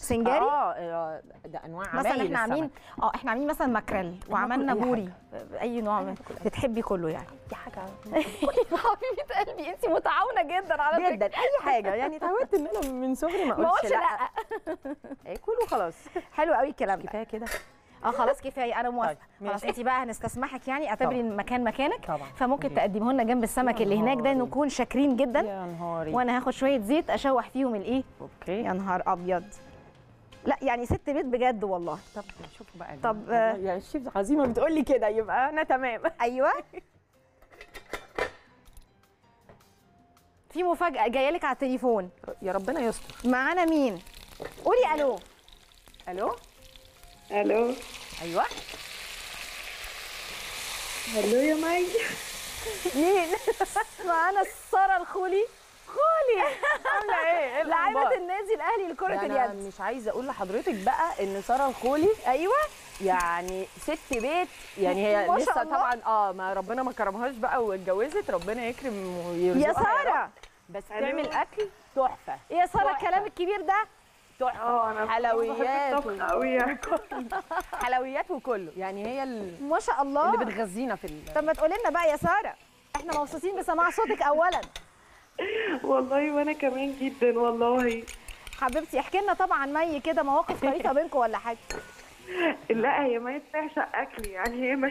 Speaker 1: سنجاري؟
Speaker 5: آه آه، ده أنواع
Speaker 1: مثلا إحنا عاملين. آه إحنا عاملين مثلا ماكريل وعملنا بوري أي نوع من بتحبي كله يعني.
Speaker 5: دي حاجة
Speaker 1: حبيبه قلبي. انت متعاونة جدا على فكرة.
Speaker 5: جدا أي حاجة. يعني اتعودت إن أنا من صغري ما
Speaker 1: ما
Speaker 5: أقولش
Speaker 1: لأ.
Speaker 5: أكل وخلاص.
Speaker 1: حلو قوي الكلام ده.
Speaker 5: كفاية كده.
Speaker 1: آه خلاص كفاية. أنا موافقة.
Speaker 5: طيب،
Speaker 1: خلاص. انت بقى هنستسمحك يعني. اعتبري. المكان مكانك.
Speaker 5: طبعا.
Speaker 1: فممكن. تقدمه لنا جنب السمك اللي هناك ده. نكون شاكرين جدا.
Speaker 5: يا نهاري.
Speaker 1: وأنا هاخد شوية زيت أشوح فيهم الإيه؟
Speaker 5: أوكي.
Speaker 1: يا نهار أبيض. لا يعني ست بيت بجد والله.
Speaker 5: طب شوفوا بقى
Speaker 1: طب،
Speaker 5: والله يعني الشيف عزيمه بتقول لي كده يبقى أنا تمام.
Speaker 1: أيوه. في مفاجأة جاية لك على التليفون.
Speaker 5: يا ربنا يستر.
Speaker 1: معانا مين؟ قولي ألو.
Speaker 5: ألو؟
Speaker 4: ألو.
Speaker 5: أيوه.
Speaker 4: ألو يا مي
Speaker 1: مين؟ معانا ساره الخولي. خولي
Speaker 5: عاملة إيه؟ إيه
Speaker 1: لاعبه
Speaker 5: الأخبار؟
Speaker 1: النادي الأهلي لكرة
Speaker 5: ده أنا
Speaker 1: اليد.
Speaker 5: مش عايزة أقول لحضرتك بقى إن سارة الخولي
Speaker 1: أيوه.
Speaker 5: يعني ست بيت يعني هي لسه
Speaker 1: الله.
Speaker 5: طبعا آه ما ربنا ما كرمهاش بقى واتجوزت ربنا يكرم ويرزقها.
Speaker 1: يا. سارة.
Speaker 5: بس تعمل أكل تحفة.
Speaker 1: يا
Speaker 5: سارة.
Speaker 1: الكلام الكبير ده؟
Speaker 5: تحفة.
Speaker 4: آه أنا
Speaker 5: حلويات
Speaker 4: قوي يعني.
Speaker 5: حلويات وكله. يعني هي ال-
Speaker 1: ما شاء الله.
Speaker 5: اللي بتغذينا في ال...
Speaker 1: طب ما تقولي لنا بقى يا سارة إحنا مبسوطين بسماع صوتك اولا.
Speaker 4: والله وأنا كمان جدا والله.
Speaker 1: حبيبتي احكي لنا طبعا مي كده مواقف طريفه بينكم ولا حاجة؟
Speaker 4: لا هي ما بتعشق اكل يعني هي ما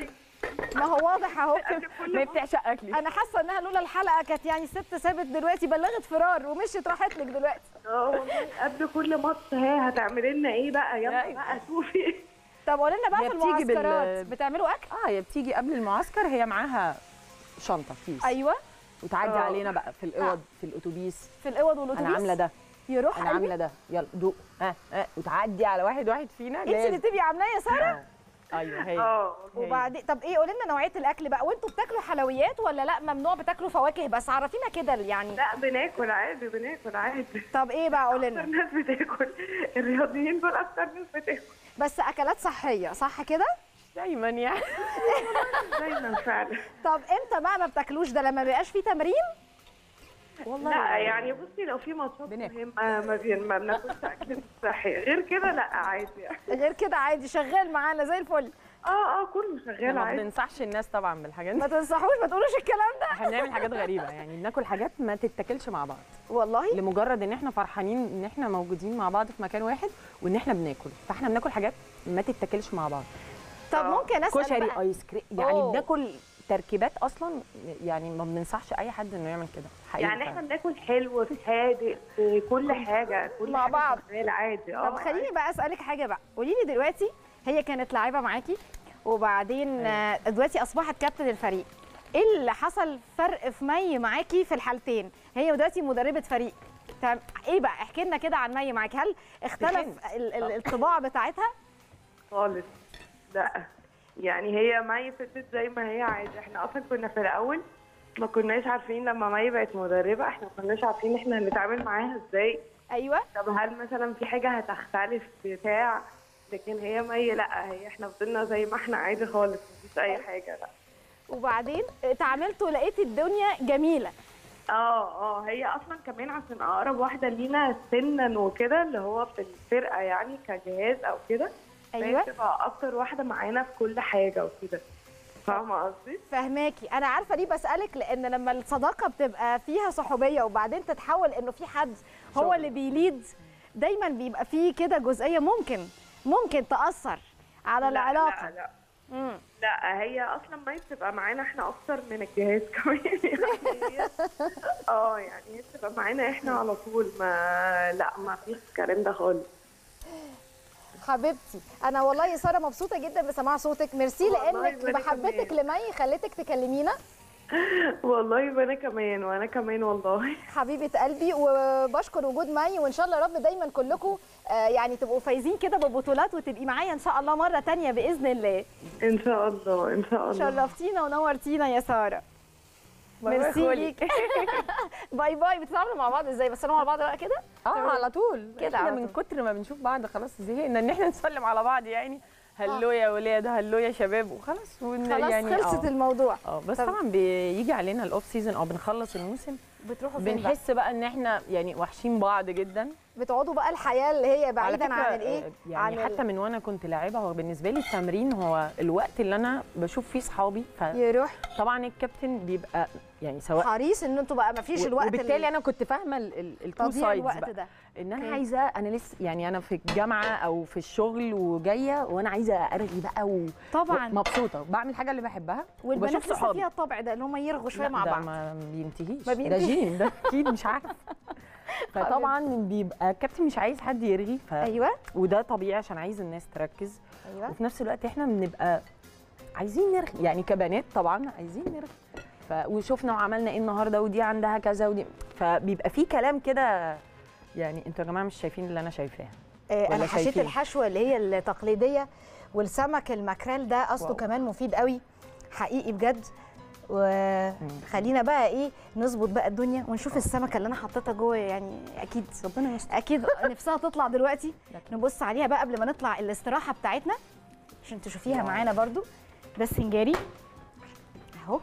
Speaker 1: ما هو واضح أهو.
Speaker 5: ما بتعشق أكلي.
Speaker 1: أنا حاسة إنها لولا الحلقة كانت يعني الست سابت دلوقتي بلغت فرار ومشيت راحت لك دلوقتي.
Speaker 4: آه والله قبل كل ماتش ها هتعملي لنا إيه بقى؟ يلا
Speaker 5: أيوة.
Speaker 4: بقى شوفي.
Speaker 1: طب قولي لنا بقى في
Speaker 5: بتيجي بال-
Speaker 1: المعسكرات بتعملوا أكل؟
Speaker 5: آه هي بتيجي قبل المعسكر هي معاها شنطة كيس.
Speaker 1: أيوه.
Speaker 5: وتعدي
Speaker 4: آه.
Speaker 5: علينا بقى في الأوض في الأتوبيس.
Speaker 1: في الأوض والأتوبيس؟
Speaker 5: أنا عاملة ده.
Speaker 1: يروح
Speaker 5: أنا
Speaker 1: قلبي.
Speaker 5: عامله ده. يلا دوق. ها ها. وتعدي على واحد واحد فينا
Speaker 1: انت اللي تبقي عاملاه يا سارة؟
Speaker 5: آه. أيوه هي. آه.
Speaker 1: وبعدين طب إيه قولي لنا نوعية الأكل بقى. وأنتوا بتاكلوا حلويات ولا لأ؟ ممنوع بتاكلوا فواكه بس؟ عرفينا كده يعني.
Speaker 4: لأ بناكل عادي بناكل عادي.
Speaker 1: طب إيه بقى؟ قولي
Speaker 4: أكتر
Speaker 1: لنا
Speaker 4: ناس بتاكل. الرياضيين دول أكتر ناس بتاكل.
Speaker 1: بس أكلات صحية صح كده؟
Speaker 5: دايما يعني.
Speaker 4: دايما فعلا.
Speaker 1: طب إمتى بقى ما بتاكلوش ده؟ لما بيبقاش فيه تمرين؟
Speaker 5: والله
Speaker 4: لا يعني بصي لو في ماتشات
Speaker 5: بناكل.
Speaker 4: مهمة ما بين ما بناكلش أكل صحي. غير كده لا عادي يعني.
Speaker 1: غير كده عادي شغال معانا زي الفل.
Speaker 4: آه آه كله شغال
Speaker 5: ما
Speaker 4: عادي.
Speaker 5: بننصحش الناس طبعا بالحاجات دي.
Speaker 1: ما تنصحوش ما تقولوش الكلام ده.
Speaker 5: إحنا بنعمل حاجات غريبة يعني بناكل حاجات ما تتاكلش مع بعض.
Speaker 1: والله؟
Speaker 5: لمجرد إن إحنا فرحانين إن إحنا موجودين مع بعض في مكان واحد وإن إحنا بناكل. فإحنا بناكل حاجات ما تتاكلش مع بعض.
Speaker 1: طب ممكن أسأل
Speaker 5: كشري
Speaker 1: بقى؟
Speaker 5: آيس كريم يعني
Speaker 1: أوه.
Speaker 5: بناكل تركيبات أصلا؟ يعني ما بننصحش أي حد إنه يعمل كده حقيقي
Speaker 4: يعني
Speaker 5: إحنا.
Speaker 4: بناكل حلو حادق آه، كل حاجة كل
Speaker 1: مع
Speaker 4: حاجة
Speaker 1: بعض.
Speaker 4: عادي. آه
Speaker 1: طب خليني بقى أسألك حاجة بقى. قولي لي دلوقتي هي كانت لاعبه معاكي وبعدين آه، دلوقتي أصبحت كابتن الفريق. إيه اللي حصل فرق في مي معاكي في الحالتين؟ هي دلوقتي مدربة فريق. تعم- إيه بقى؟ احكي لنا كده عن مي معاك هل اختلف
Speaker 5: تحن.
Speaker 1: ال- ال- الطباع بتاعتها؟
Speaker 2: خالص. لا. يعني هي مي فضلت زي ما هي عايزه إحنا أصلا كنا في الأول ما كناش عارفين لما مي بقت مدربة إحنا ما كناش عارفين إحنا هنتعامل معاها إزاي.
Speaker 1: أيوه.
Speaker 2: طب هل مثلا في حاجة هتختلف بتاع؟ لكن هي مي لا هي إحنا فضلنا زي ما إحنا عادي خالص مفيش أي حاجة لا.
Speaker 1: وبعدين اتعاملتوا لقيت الدنيا جميلة.
Speaker 2: آه آه. هي أصلا كمان عشان أقرب واحدة لينا سنا وكده اللي هو في الفرقة يعني كجهاز أو كده
Speaker 1: أيوه.
Speaker 2: بتبقى أكتر واحدة معانا في كل حاجة وكده. فاهمة قصدي؟
Speaker 1: فهماكي. أنا عارفة ليه بسألك لأن لما الصداقة بتبقى فيها صحوبية وبعدين تتحول إنه في حد هو
Speaker 5: شغل.
Speaker 1: اللي بيليد دايما بيبقى فيه كده جزئية ممكن ممكن تأثر على
Speaker 2: لا
Speaker 1: العلاقة.
Speaker 2: لا لا.
Speaker 1: مم.
Speaker 2: لا هي أصلا ما بتبقى معانا إحنا أكتر من الجهاز كمان يعني. آه يعني هي بتبقى معانا إحنا على طول ما لا ما فيش الكلام ده خالص.
Speaker 1: حبيبتي. أنا والله يا سارة مبسوطة جدا بسماع صوتك. ميرسي
Speaker 2: لأنك
Speaker 1: محبتك. لمي. خلتك تكلمينا.
Speaker 2: والله وأنا كمان وأنا كمان والله.
Speaker 1: حبيبة قلبي وبشكر وجود مي وإن شاء الله يا رب دايما كلكم آه، يعني تبقوا فايزين كده ببطولات وتبقي معايا إن شاء الله مرة تانية بإذن الله.
Speaker 2: إن شاء الله إن شاء الله.
Speaker 1: شرفتينا ونورتينا يا
Speaker 5: سارة.
Speaker 1: ميرسي. ليك باي باي بتتعاملوا مع بعض إزاي؟ بتسلموا على بعض بقى كده؟
Speaker 5: آه على طول.
Speaker 1: كده
Speaker 5: من. كتر ما بنشوف بعض خلاص زهقنا إن إحنا نسلم على بعض يعني. hello يا ولاد hello يا شباب وخلاص ون-
Speaker 1: خلاص
Speaker 5: يعني
Speaker 1: خلصت
Speaker 5: آه.
Speaker 1: الموضوع.
Speaker 5: آه بس
Speaker 1: طب-
Speaker 5: طبعا بيجي علينا ال off season أو بنخلص الموسم.
Speaker 1: بتروحوا فين بقى؟
Speaker 5: بنحس بقى إن إحنا يعني وحشين بعض جدا.
Speaker 1: بتقعدوا بقى الحياة اللي هي بعيدا عن الايه
Speaker 5: آه، يعني
Speaker 1: عن
Speaker 5: حتى من وأنا كنت لاعبة هو بالنسبة لي التمرين هو الوقت اللي أنا بشوف فيه صحابي.
Speaker 1: يروح
Speaker 5: فطبعا الكابتن بيبقى يعني سواء
Speaker 1: حريص إن أنتوا بقى ما فيش الوقت
Speaker 5: وبالتالي أنا كنت فاهمة ال
Speaker 1: two
Speaker 5: sides
Speaker 1: الوقت
Speaker 5: بقى.
Speaker 1: ده.
Speaker 5: إن
Speaker 1: أنا.
Speaker 5: عايزة أنا لسه يعني أنا في الجامعة أو في الشغل وجاية وأنا عايزة أرغي بقى و...
Speaker 1: طبعا.
Speaker 5: مبسوطه بعمل حاجة اللي بحبها
Speaker 1: والبنات لسه
Speaker 5: صحابي.
Speaker 1: فيها الطبع ده ان هم يرغوا
Speaker 5: شوية
Speaker 1: مع
Speaker 5: ده
Speaker 1: بعض.
Speaker 5: ما بينتهيش.
Speaker 1: ما
Speaker 5: ده
Speaker 1: بينتهيش.
Speaker 5: جين ده أكيد مش عارف. فطبعا بيبقى الكابتن مش عايز حد يرغي ف...
Speaker 1: أيوه.
Speaker 5: وده طبيعي عشان عايز الناس تركز.
Speaker 1: أيوه.
Speaker 5: وفي نفس الوقت إحنا بنبقى عايزين نرغي يعني كبنات طبعا عايزين نرغي. ف... وشفنا وعملنا إيه النهارده ودي عندها كذا ودي فبيبقى في كلام كده يعني أنتوا يا جماعة مش شايفين اللي أنا شايفاه؟
Speaker 1: آه، أنا حشيت؟ الحشوة اللي هي التقليدية والسمك الماكريل ده أصله
Speaker 5: wow.
Speaker 1: كمان مفيد قوي حقيقي بجد. وخلينا بقى إيه نظبط بقى الدنيا ونشوف السمكة اللي أنا حطيتها جوه يعني أكيد
Speaker 5: ربنا يستر.
Speaker 1: أكيد نفسها تطلع دلوقتي. نبص عليها بقى قبل ما نطلع الاستراحة بتاعتنا عشان تشوفيها معانا برضو. ده السنجاري أهو.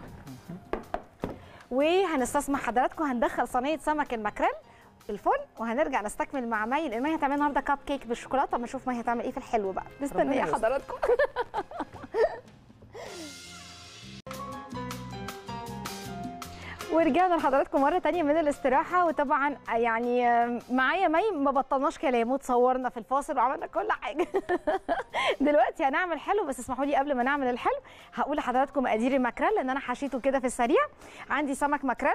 Speaker 1: وهنستسمح حضراتكم هندخل صينية سمك الماكريل. الفرن وهنرجع نستكمل مع مي لأن مي هتعمل النهارده كاب كيك بالشوكولاتة. أما نشوف مي هتعمل إيه في الحلو بقى. مستنيه. حضراتكم. ورجعنا لحضراتكم مرة تانية من الاستراحة وطبعا يعني معايا مي ما بطلناش كلام وتصورنا في الفاصل وعملنا كل حاجة. دلوقتي هنعمل حلو بس اسمحوا لي قبل ما نعمل الحلو هقول لحضراتكم مقادير الماكريل لأن أنا حشيته كده في السريع. عندي سمك ماكريل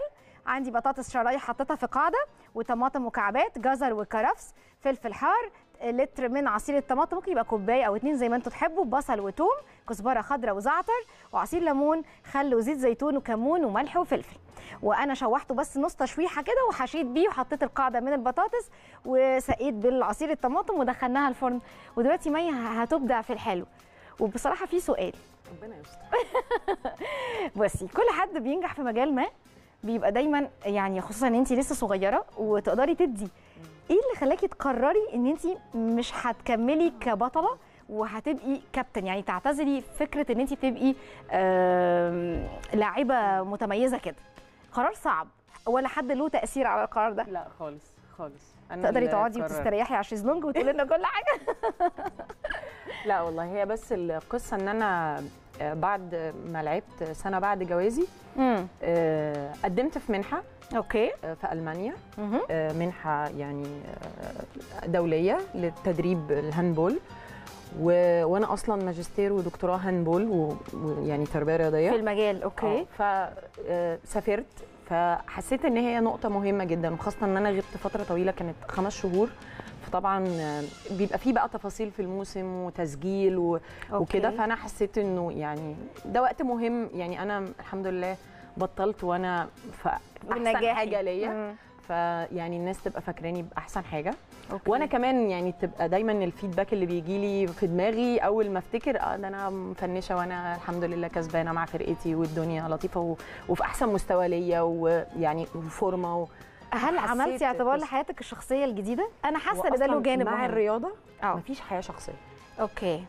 Speaker 1: عندي بطاطس شرايح حطيتها في قاعدة وطماطم مكعبات جزر وكرفس فلفل حار لتر من عصير الطماطم ممكن يبقى كوباية أو اتنين زي ما أنتوا تحبوا بصل وتوم كزبرة خضراء وزعتر وعصير ليمون خل وزيت زيتون وكمون وملح وفلفل. وأنا شوحته بس نص تشويحة كده وحشيت بيه وحطيت القاعدة من البطاطس وسقيت بالعصير الطماطم ودخلناها الفرن. ودلوقتي مي هتبدع في الحلو. وبصراحة في سؤال.
Speaker 5: ربنا يستر.
Speaker 1: بصي كل حد بينجح في مجال ما بيبقى دايما يعني خصوصا إن انت لسه صغيرة وتقدري تدي. إيه اللي خلاكي تقرري إن انت مش هتكملي كبطلة وهتبقي كابتن؟ يعني تعتزلي فكرة إن انت تبقي لاعبة متميزة كده. قرار صعب. ولا حد له تأثير على القرار ده؟
Speaker 5: لا خالص خالص. أنا
Speaker 1: تقدري تقعدي. وتستريحي على الشيزلونج وتقولي لنا كل حاجة؟
Speaker 5: لا والله هي بس القصة إن أنا بعد ما لعبت سنة بعد جوازي آه، قدمت في منحة
Speaker 1: okay.
Speaker 5: آه، في
Speaker 1: ألمانيا.
Speaker 5: آه، منحة يعني دولية للتدريب ال handball. و... وأنا أصلا ماجستير ودكتوراه handball ويعني تربية رياضية.
Speaker 1: في المجال okay.
Speaker 5: فسافرت فحسيت إن هي نقطة مهمة جدا وخاصة إن أنا غبت فترة طويلة كانت خمس شهور. فطبعا آه، بيبقى فيه بقى تفاصيل في الموسم وتسجيل. وكده. فأنا حسيت إنه يعني ده وقت مهم يعني أنا الحمد لله بطلت وأنا في
Speaker 1: أحسن.
Speaker 5: حاجة ليا. فيعني الناس تبقى فاكراني بأحسن حاجة
Speaker 1: أوكي.
Speaker 5: وأنا كمان يعني تبقى دايما الفيدباك اللي بيجي لي في دماغي أول ما أفتكر آه ده أنا مفنشة وأنا الحمد لله كسبانة مع فرقتي والدنيا لطيفة و... وفي أحسن مستوى ليا ويعني وفورمة و...
Speaker 1: هل عملتي اعتبار لحياتك الشخصية الجديدة؟ أنا حاسة إن ده له جانب
Speaker 5: مع
Speaker 1: مهم.
Speaker 5: الرياضة
Speaker 1: آه.
Speaker 5: مفيش حياة شخصية.
Speaker 1: أوكي.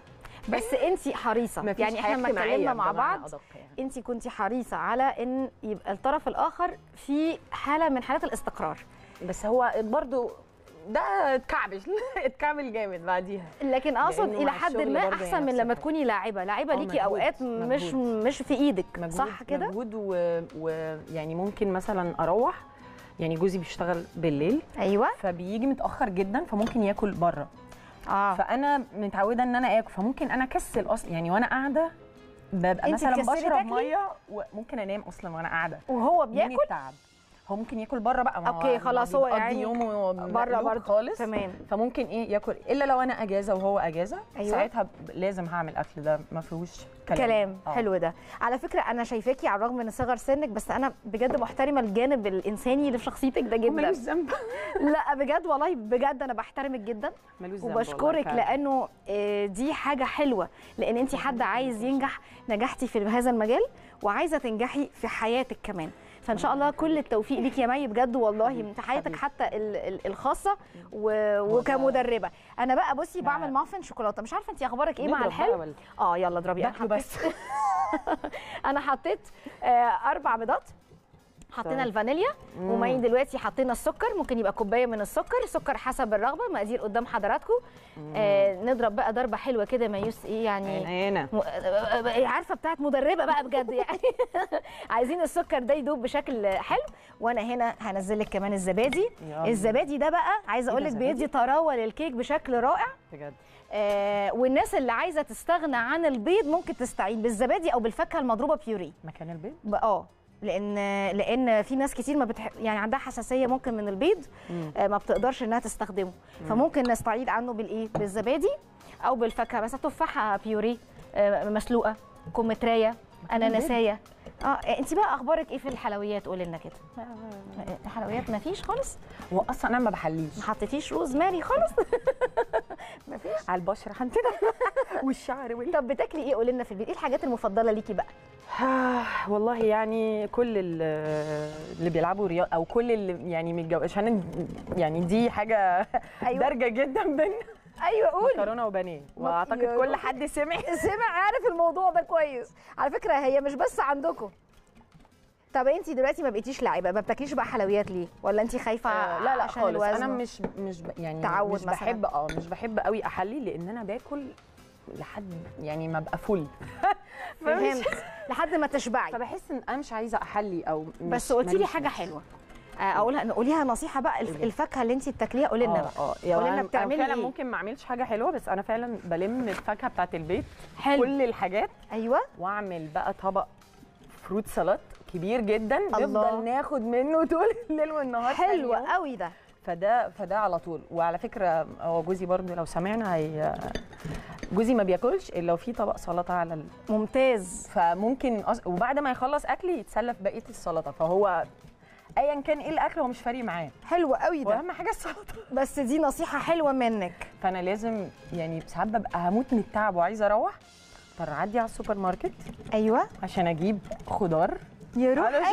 Speaker 1: بس انت
Speaker 5: حريصة.
Speaker 1: يعني
Speaker 5: إحنا
Speaker 1: لما اتكلمنا مع بعض
Speaker 5: يعني.
Speaker 1: انت كنت حريصة على إن يبقى الطرف الآخر في حالة من حالات الاستقرار.
Speaker 5: بس هو برضو ده اتكعبل اتكعبل جامد بعديها.
Speaker 1: لكن أقصد
Speaker 5: إلى
Speaker 1: حد ما
Speaker 5: هي
Speaker 1: أحسن من لما. تكوني لاعبة. لاعبة
Speaker 5: آه،
Speaker 1: ليكي أوقات مش
Speaker 5: مجهود.
Speaker 1: مش في إيدك
Speaker 5: مجهود
Speaker 1: صح كده؟
Speaker 5: مجهود ويعني و... يعني ممكن مثلا أروح يعني جوزي بيشتغل بالليل
Speaker 1: أيوه.
Speaker 5: فبيجي متأخر جدا فممكن ياكل بره.
Speaker 1: آه.
Speaker 5: فأنا متعودة إن أنا آكل فممكن أنا أكسل أصلا. يعني وأنا قاعدة ببقى مثلا بشرب؟ مية وممكن أنام أصلا وأنا قاعدة.
Speaker 1: وهو
Speaker 5: من
Speaker 1: بياكل؟
Speaker 5: التعب هو ممكن ياكل بره بقى
Speaker 1: أوكي، خلاص هو يعني
Speaker 5: يومه
Speaker 1: بره برضه.
Speaker 5: خالص
Speaker 1: تمام.
Speaker 5: فممكن إيه ياكل إلا لو أنا أجازة وهو أجازة
Speaker 1: أيوة.
Speaker 5: ساعتها لازم هعمل أكل ده ما فيهوش كلام
Speaker 1: كلام
Speaker 5: آه.
Speaker 1: حلو ده على فكرة أنا شايفاكي على الرغم من صغر سنك بس أنا بجد محترمه الجانب الإنساني اللي في شخصيتك ده جدا
Speaker 5: ملوش ذنب
Speaker 1: لا بجد والله بجد أنا بحترمك جدا
Speaker 5: ملوش ذنب
Speaker 1: وبشكرك. لأنه آه، دي حاجة حلوة لأن انت حد عايز ينجح نجحتي في هذا المجال وعايزة تنجحي في حياتك كمان فإن شاء الله كل التوفيق ليكي يا مي بجد والله. في حياتك. حتى ال- ال- الخاصة وكمدربة. أنا بقى بصي. بعمل مافن شوكولاتة. مش عارفة انت أخبارك إيه مع الحلو؟ آه يلا اضربي أنا
Speaker 5: بس.
Speaker 1: أنا حطيت آه، أربع بيضات. حطينا
Speaker 5: طيب.
Speaker 1: الفانيليا ومي دلوقتي حطينا السكر ممكن يبقى كوباية من السكر سكر حسب الرغبة مقادير قدام حضراتكم. آه نضرب بقى ضربة حلوة كده ميوس إيه يعني؟
Speaker 5: هنا
Speaker 1: م- آه، عارفة بتاعت مدربة بقى بجد يعني. عايزين السكر ده يدوب بشكل حلو. وأنا هنا هنزل لك كمان الزبادي. الزبادي ده بقى عايزة أقول لك؟ بيدي طراوة للكيك بشكل رائع.
Speaker 5: بجد.
Speaker 1: آه والناس اللي عايزة تستغنى عن البيض ممكن تستعين بالزبادي أو بالفاكهة المضروبة بيوري.
Speaker 5: مكان البيت
Speaker 1: ب- آه. لأن لأن في ناس كتير ما بتح... يعني عندها حساسية ممكن من البيض آه ما بتقدرش إنها تستخدمه. فممكن نستعيد عنه بالإيه؟ بالزبادي أو بالفاكهة. مثلا تفاحه بيوري آه مسلوقة كمثريه أناناسية. آه انت بقى أخبارك إيه في الحلويات؟ قولي لنا كده. الحلويات ما فيش خالص؟
Speaker 5: هو أصلا أنا ما بحليش.
Speaker 1: ما حطيتيش روزماري خالص؟ ما فيش؟
Speaker 5: على البشرة. عندنا. والشعر وال...
Speaker 1: طب بتاكلي إيه؟ قولي لنا في البيت. إيه الحاجات المفضلة ليكي بقى؟
Speaker 5: آه، والله يعني كل ال- اللي بيلعبوا رياضة أو كل اللي يعني متجوز عشان يعني دي حاجة
Speaker 1: أيوة.
Speaker 5: دارجة جدا بين
Speaker 1: أيوه قولي
Speaker 5: مكرونة وبانيه.
Speaker 1: وأعتقد
Speaker 5: كل. حد سمع.
Speaker 1: سمع عارف الموضوع ده كويس. على فكرة هي مش بس عندكم. طب أنت دلوقتي ما بقيتيش لاعبة؟ ما بتاكليش بقى حلويات ليه؟ ولا أنت خايفة
Speaker 5: آه، لا لا
Speaker 1: عشان
Speaker 5: خالص.
Speaker 1: الوزن؟
Speaker 5: أنا مش مش يعني
Speaker 1: تعود
Speaker 5: مش
Speaker 1: مثلاً.
Speaker 5: بحب آه مش بحب قوي أحلي لأن أنا باكل لحد يعني ما ابقى فل
Speaker 1: فهمت. لحد ما تشبعي.
Speaker 5: فبحس إن أنا مش عايزة أحلي أو
Speaker 1: بس قلتي لي
Speaker 5: حاجة.
Speaker 1: حلوة. آه، اقولها قوليها نصيحة بقى. الفاكهة اللي انت بتاكليها قولي لنا
Speaker 5: آه
Speaker 1: بقى.
Speaker 5: آه
Speaker 1: قولي لنا
Speaker 5: يعني
Speaker 1: بتعملي
Speaker 5: فعلا
Speaker 1: إيه.
Speaker 5: ممكن ما أعملش حاجة حلوة بس أنا فعلا بلم الفاكهة بتاعت البيت
Speaker 1: حلو.
Speaker 5: كل الحاجات
Speaker 1: أيوه.
Speaker 5: وأعمل بقى طبق فروت سلطات كبير جدا
Speaker 1: الله.
Speaker 5: نفضل ناخد منه طول الليل والنهار
Speaker 1: حلو. قوي ده.
Speaker 5: فده فده على طول. وعلى فكرة هو جوزي برضو لو سمعنا هي جوزي ما بياكلش إلا لو في طبق سلطة على ال...
Speaker 1: ممتاز.
Speaker 5: فممكن أص... وبعد ما يخلص أكل يتسلى في بقية السلطة. فهو ايا كان إيه الأكل هو مش فارق معاه.
Speaker 1: حلو قوي ده.
Speaker 5: وأهم حاجة السلطة.
Speaker 1: بس دي نصيحة حلوة منك.
Speaker 5: فأنا لازم يعني ساعات ببقى هموت من التعب وعايزة أروح. اضطر أعدي على السوبر ماركت.
Speaker 1: أيوه.
Speaker 5: عشان أجيب خضار.
Speaker 1: يا روح قلبي.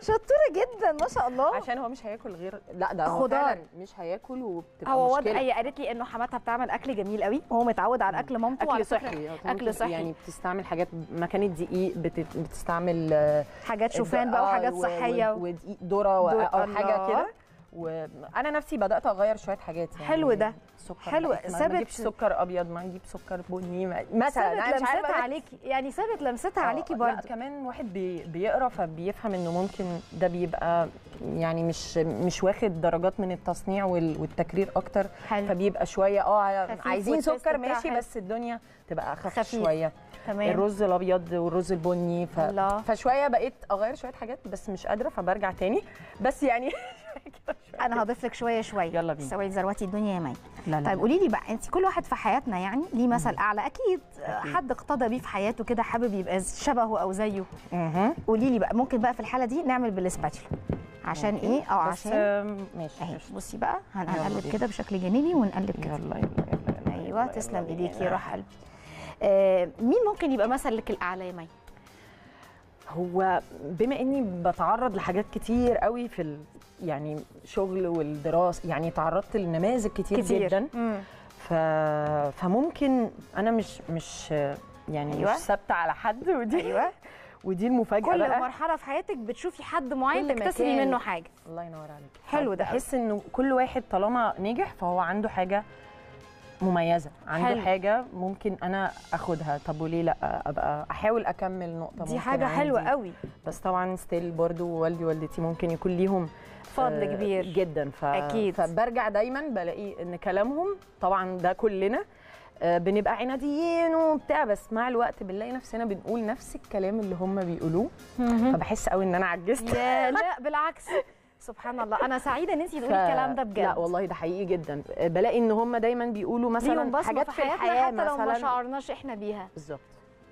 Speaker 1: شطورة جدا ما شاء الله.
Speaker 5: عشان هو مش هياكل غير لا ده هو
Speaker 1: خضار.
Speaker 5: مش هياكل وبتبقى
Speaker 1: هو
Speaker 5: مشكلة.
Speaker 1: هي قالت لي إنه حماتها بتعمل أكل جميل قوي وهو متعود على أكل مامته أكل
Speaker 5: صحي
Speaker 1: أكل صحي.
Speaker 5: يعني بتستعمل حاجات مكان الدقيق بت- بتستعمل آه،
Speaker 1: حاجات شوفان بقى
Speaker 5: آه،
Speaker 1: وحاجات
Speaker 5: و- صحية. ودقيق ذرة أو
Speaker 1: حاجة.
Speaker 5: كده. وأنا نفسي بدات اغير شوية حاجات يعني
Speaker 1: حلو ده.
Speaker 5: سكر
Speaker 1: حلو. ثابت-
Speaker 5: ما اجيبش سكر ابيض ما أجيب سكر بني مثلا أنا مش عارفة
Speaker 1: عليكي يعني ثابت لمستها
Speaker 5: آه،
Speaker 1: عليكي
Speaker 5: لا
Speaker 1: برضه
Speaker 5: كمان واحد بي بيقرا فبيفهم إنه ممكن ده بيبقى يعني مش مش واخد درجات من التصنيع وال- والتكرير أكتر
Speaker 1: حلو
Speaker 5: فبيبقى شوية
Speaker 1: آه
Speaker 5: عايزين سكر ماشي
Speaker 1: حلو.
Speaker 5: بس الدنيا تبقى اخف
Speaker 1: خفيف.
Speaker 5: شوية
Speaker 1: تمام
Speaker 5: الرز الأبيض والرز البني ف...
Speaker 1: الله.
Speaker 5: فشوية بقيت أغير شوية حاجات بس مش قادرة فبرجع تاني بس يعني.
Speaker 1: أنا هضيف لك شوية شوية
Speaker 5: يلا بينا.
Speaker 1: سوري ظروطي الدنيا يا مي
Speaker 5: لا لا
Speaker 1: طيب قولي لي بقى أنت كل واحد في حياتنا يعني ليه مثل أعلى أكيد حد اقتدى بيه في حياته كده حابب يبقى شبهه أو زيه. قولي لي بقى ممكن بقى في الحالة دي نعمل بال spatula عشان
Speaker 5: ممكن.
Speaker 1: إيه آه
Speaker 5: بس
Speaker 1: عشان
Speaker 5: ماشي أهي.
Speaker 1: بصي بقى هنقلب. كده بشكل جانبي ونقلب كده
Speaker 5: يلا يلا أيوه
Speaker 1: تسلم ايديكي روح قلبي آه مين ممكن يبقى مثلك الأعلى يا مي
Speaker 5: هو بما إني بتعرض لحاجات كتير قوي في. يعني شغل والدراسه يعني تعرضت لنماذج كتير, كتير. جدا
Speaker 1: مم.
Speaker 5: ف... فممكن أنا مش مش يعني
Speaker 1: أيوة.
Speaker 5: مش ثابتة على حد ودي
Speaker 1: أيوه
Speaker 5: ودي المفاجأة
Speaker 1: كل
Speaker 5: بقى
Speaker 1: مرحلة في حياتك بتشوفي حد معين تكتسبي. منه حاجة
Speaker 5: الله ينور عليك
Speaker 1: حلو ده
Speaker 5: بحس إنه كل واحد طالما نجح فهو عنده حاجة مميزة. عنده
Speaker 1: حلو.
Speaker 5: حاجة ممكن أنا آخدها. طب وليه لأ؟ أبقى أحاول أكمل نقطة
Speaker 1: دي حاجة
Speaker 5: حلوة.
Speaker 1: قوي.
Speaker 5: بس طبعا ستيل برضو والدي ووالدتي ممكن يكون ليهم
Speaker 1: فضل
Speaker 5: آه،
Speaker 1: كبير.
Speaker 5: جدا. ف...
Speaker 1: أكيد.
Speaker 5: فبرجع دايما بلاقي إن كلامهم طبعا ده كلنا آه، بنبقى عناديين وبتاع. بس مع الوقت بنلاقي نفسنا بنقول نفس الكلام اللي هم بيقولوه. فبحس قوي إن أنا عجزت.
Speaker 1: يا لا بالعكس. سبحان الله. أنا سعيدة إن انت تقولي الكلام ده بجد.
Speaker 5: لا والله ده حقيقي جدا. بلاقي إن هم دايما بيقولوا مثلا حاجات
Speaker 1: في حياتنا
Speaker 5: الحياة
Speaker 1: حتى لو ما شعرناش إحنا بيها.
Speaker 5: بالظبط.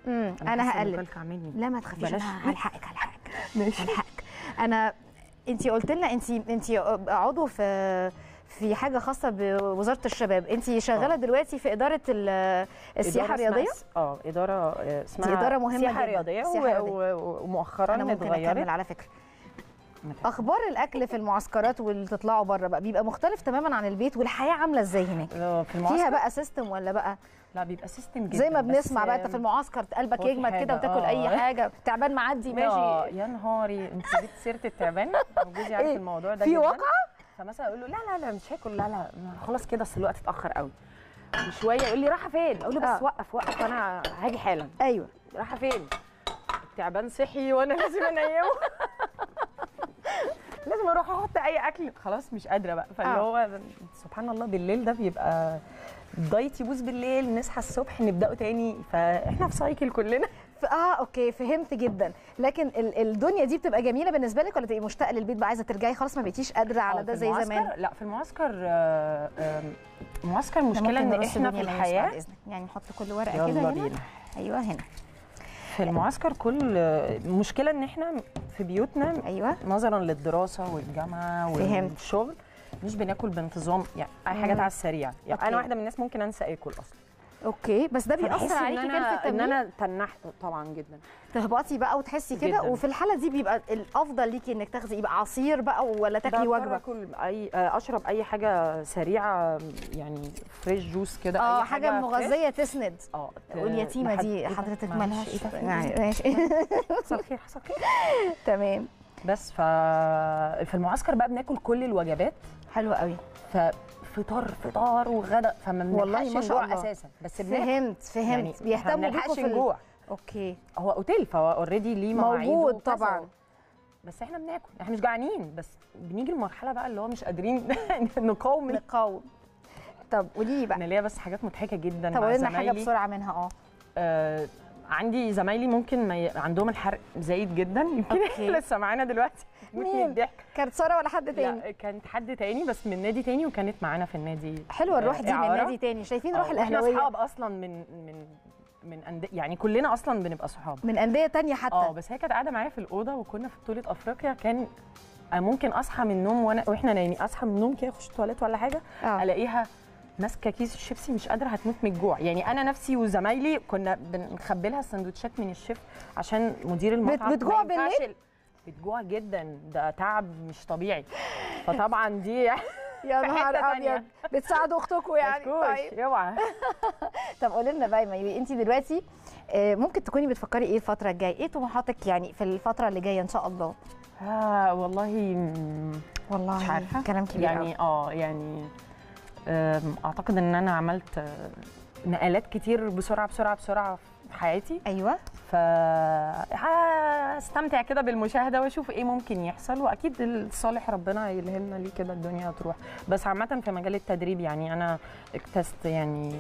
Speaker 1: امم
Speaker 5: أنا
Speaker 1: هقلب.
Speaker 5: مكلكع مني
Speaker 1: لا ما تخافيش. أنا هلحقك هلحقك.
Speaker 5: ماشي.
Speaker 1: هلحقك. أنا انت قلت لنا انت انت عضو في في حاجة خاصة بوزارة الشباب. انت شغالة
Speaker 5: آه.
Speaker 1: دلوقتي في إدارة ال- السياحة
Speaker 5: إدارة اسمها الرياضية؟ آه إدارة آه، اسمها
Speaker 1: إدارة مهمة
Speaker 5: سياحة
Speaker 1: جداً.
Speaker 5: رياضية
Speaker 1: سياحة رياضية.
Speaker 5: ومؤخرا
Speaker 1: أنا ممكن
Speaker 5: اتغيرت.
Speaker 1: اكمل على فكرة. أخبار الأكل في المعسكرات واللي تطلعوا بره بقى بيبقى مختلف تماما عن البيت والحياة عاملة إزاي هناك؟
Speaker 5: آه، في المعسكر؟
Speaker 1: فيها بقى سيستم ولا بقى؟
Speaker 5: لا بيبقى سيستم جدا
Speaker 1: زي ما بنسمع بقى أنت في
Speaker 5: آم،
Speaker 1: المعسكر قلبك يجمد كده وتاكل أي
Speaker 5: آه.
Speaker 1: حاجة. تعبان معدي
Speaker 5: آه،
Speaker 1: ماشي.
Speaker 5: يا نهاري أنت جبت سيرة التعبان؟ وجوزي عارف
Speaker 1: إيه؟
Speaker 5: الموضوع ده
Speaker 1: في
Speaker 5: جداً.
Speaker 1: واقعة؟
Speaker 5: فمثلا أقول له لا لا لا مش هاكل لا لا خلاص كده أصل الوقت اتأخر قوي. وشويه يقول لي رايحه فين؟ أقول له
Speaker 1: آه.
Speaker 5: بس وقف وقف أنا هاجي حالا.
Speaker 1: أيوه.
Speaker 5: رايحه فين؟ التعبان صحي وأنا لازم أنيمه. لازم أروح أحط اي اكل. خلاص مش قادرة بقى. فاللي
Speaker 1: آه.
Speaker 5: هو سبحان الله بالليل ده بيبقى ال diet يبوظ بالليل نصحى الصبح نبدأه تاني. فاحنا في cycle كلنا.
Speaker 1: آه okay فهمت جدا. لكن ال- الدنيا دي بتبقى جميلة بالنسبة لك ولا تبقي مشتاقة للبيت بقى عايزة ترجعي خلاص ما بقيتيش قادرة على
Speaker 5: آه،
Speaker 1: ده زي زمان؟
Speaker 5: لا في المعسكر آه،
Speaker 1: إحنا
Speaker 5: المشكلة
Speaker 1: ممكن إن
Speaker 5: إحنا في
Speaker 1: الحياة. يعني نحط كل ورقة كده هنا. أيوه هنا.
Speaker 5: في المعسكر كل المشكلة إن إحنا في بيوتنا
Speaker 1: أيوه
Speaker 5: نظرا للدراسة
Speaker 1: والجامعة.
Speaker 5: والشغل مش بناكل بانتظام يعني أي حاجات. على السريع يعني. أنا واحدة من الناس ممكن أنسى أكل أصلا
Speaker 1: okay بس ده بيأثر عليكي كده في
Speaker 5: أنا- ان
Speaker 1: التمرين؟
Speaker 5: أنا تنحت طبعا جدا.
Speaker 1: تهبطي بقى وتحسي كده. وفي الحالة دي بيبقى الأفضل ليكي إنك تاخدي يبقى عصير بقى ولا تاكلي وجبة؟
Speaker 5: آكل أي آه، أشرب أي حاجة سريعة يعني fresh juice كده
Speaker 1: آه
Speaker 5: أي
Speaker 1: حاجة
Speaker 5: fresh.
Speaker 1: مغذية تسند. آه
Speaker 5: واليتيمة
Speaker 1: دي؟ حضرتك مالهاش؟ يعني ماشي.
Speaker 5: حصل خير حصل خير
Speaker 1: تمام.
Speaker 5: بس ف في المعسكر بقى بناكل كل الوجبات.
Speaker 1: حلو قوي.
Speaker 5: ففطار فطار وغدا. فما بنلحقش نجوع. أساسا. بس
Speaker 1: فهمت فهمت.
Speaker 5: يعني
Speaker 1: بيهتموا بيكم في ال-
Speaker 5: نجوع
Speaker 1: okay.
Speaker 5: هو أوتيل فهو already ليه مواعيد
Speaker 1: موجود. طبعا.
Speaker 5: بس إحنا بناكل. إحنا مش جعانين بس بنيجي المرحله بقى اللي هو مش قادرين نقاوم.
Speaker 1: نقاوم. طب قولي لي بقى.
Speaker 5: أنا ليا بس حاجات مضحكة جدا
Speaker 1: طب قولي لنا
Speaker 5: حاجة
Speaker 1: بسرعة منها آه.
Speaker 5: آه عندي زمايلي ممكن ما ي... عندهم الحرق زايد جدا. يمكن. لسه معانا دلوقتي.
Speaker 1: مين؟
Speaker 5: الضحك.
Speaker 1: كانت سارة ولا حد تاني؟
Speaker 5: لا كانت حد تاني بس من نادي تاني وكانت معانا في النادي.
Speaker 1: حلوة الروح دي من. نادي تاني. شايفين روح
Speaker 5: آه،
Speaker 1: الأهلاوية.
Speaker 5: أصحاب أصلا من من من أند... يعني كلنا أصلا بنبقى صحاب.
Speaker 1: من أندية تانية حتى.
Speaker 5: آه بس هي كانت قاعدة معايا في الأوضة وكنا في بطولة أفريقيا. كان ممكن أصحى من النوم وأنا وإحنا نايمين. أصحى من النوم كده أخش التواليت ولا حاجة
Speaker 1: آه.
Speaker 5: ألاقيها ماسكة كيس الشيبسي مش قادرة هتموت من الجوع. يعني أنا نفسي وزمايلي كنا بنخبي لها السندوتشات من الشيف عشان مدير المطعم
Speaker 1: بتجوع بالليل؟
Speaker 5: بتجوع جدا ده تعب مش طبيعي. فطبعا دي
Speaker 1: يا نهار. أبيض. بتساعدوا اختكم يعني. طيب.
Speaker 5: اوعى
Speaker 1: طب قولي لنا بقى يا انت دلوقتي آه، ممكن تكوني بتفكري إيه الفترة الجاية؟ إيه طموحاتك يعني في الفترة اللي جاية إن شاء الله؟
Speaker 5: آه والله
Speaker 1: والله
Speaker 5: مش عارفة.
Speaker 1: كلام كبير
Speaker 5: يعني آه يعني أعتقد إن أنا عملت آه، نقلات كتير بسرعة بسرعة بسرعة في حياتي.
Speaker 1: أيوه.
Speaker 5: ف هستمتع كده بالمشاهدة وأشوف إيه ممكن يحصل وأكيد الصالح ربنا يلهمنا ليه كده الدنيا تروح بس عامة في مجال التدريب يعني أنا اكتست يعني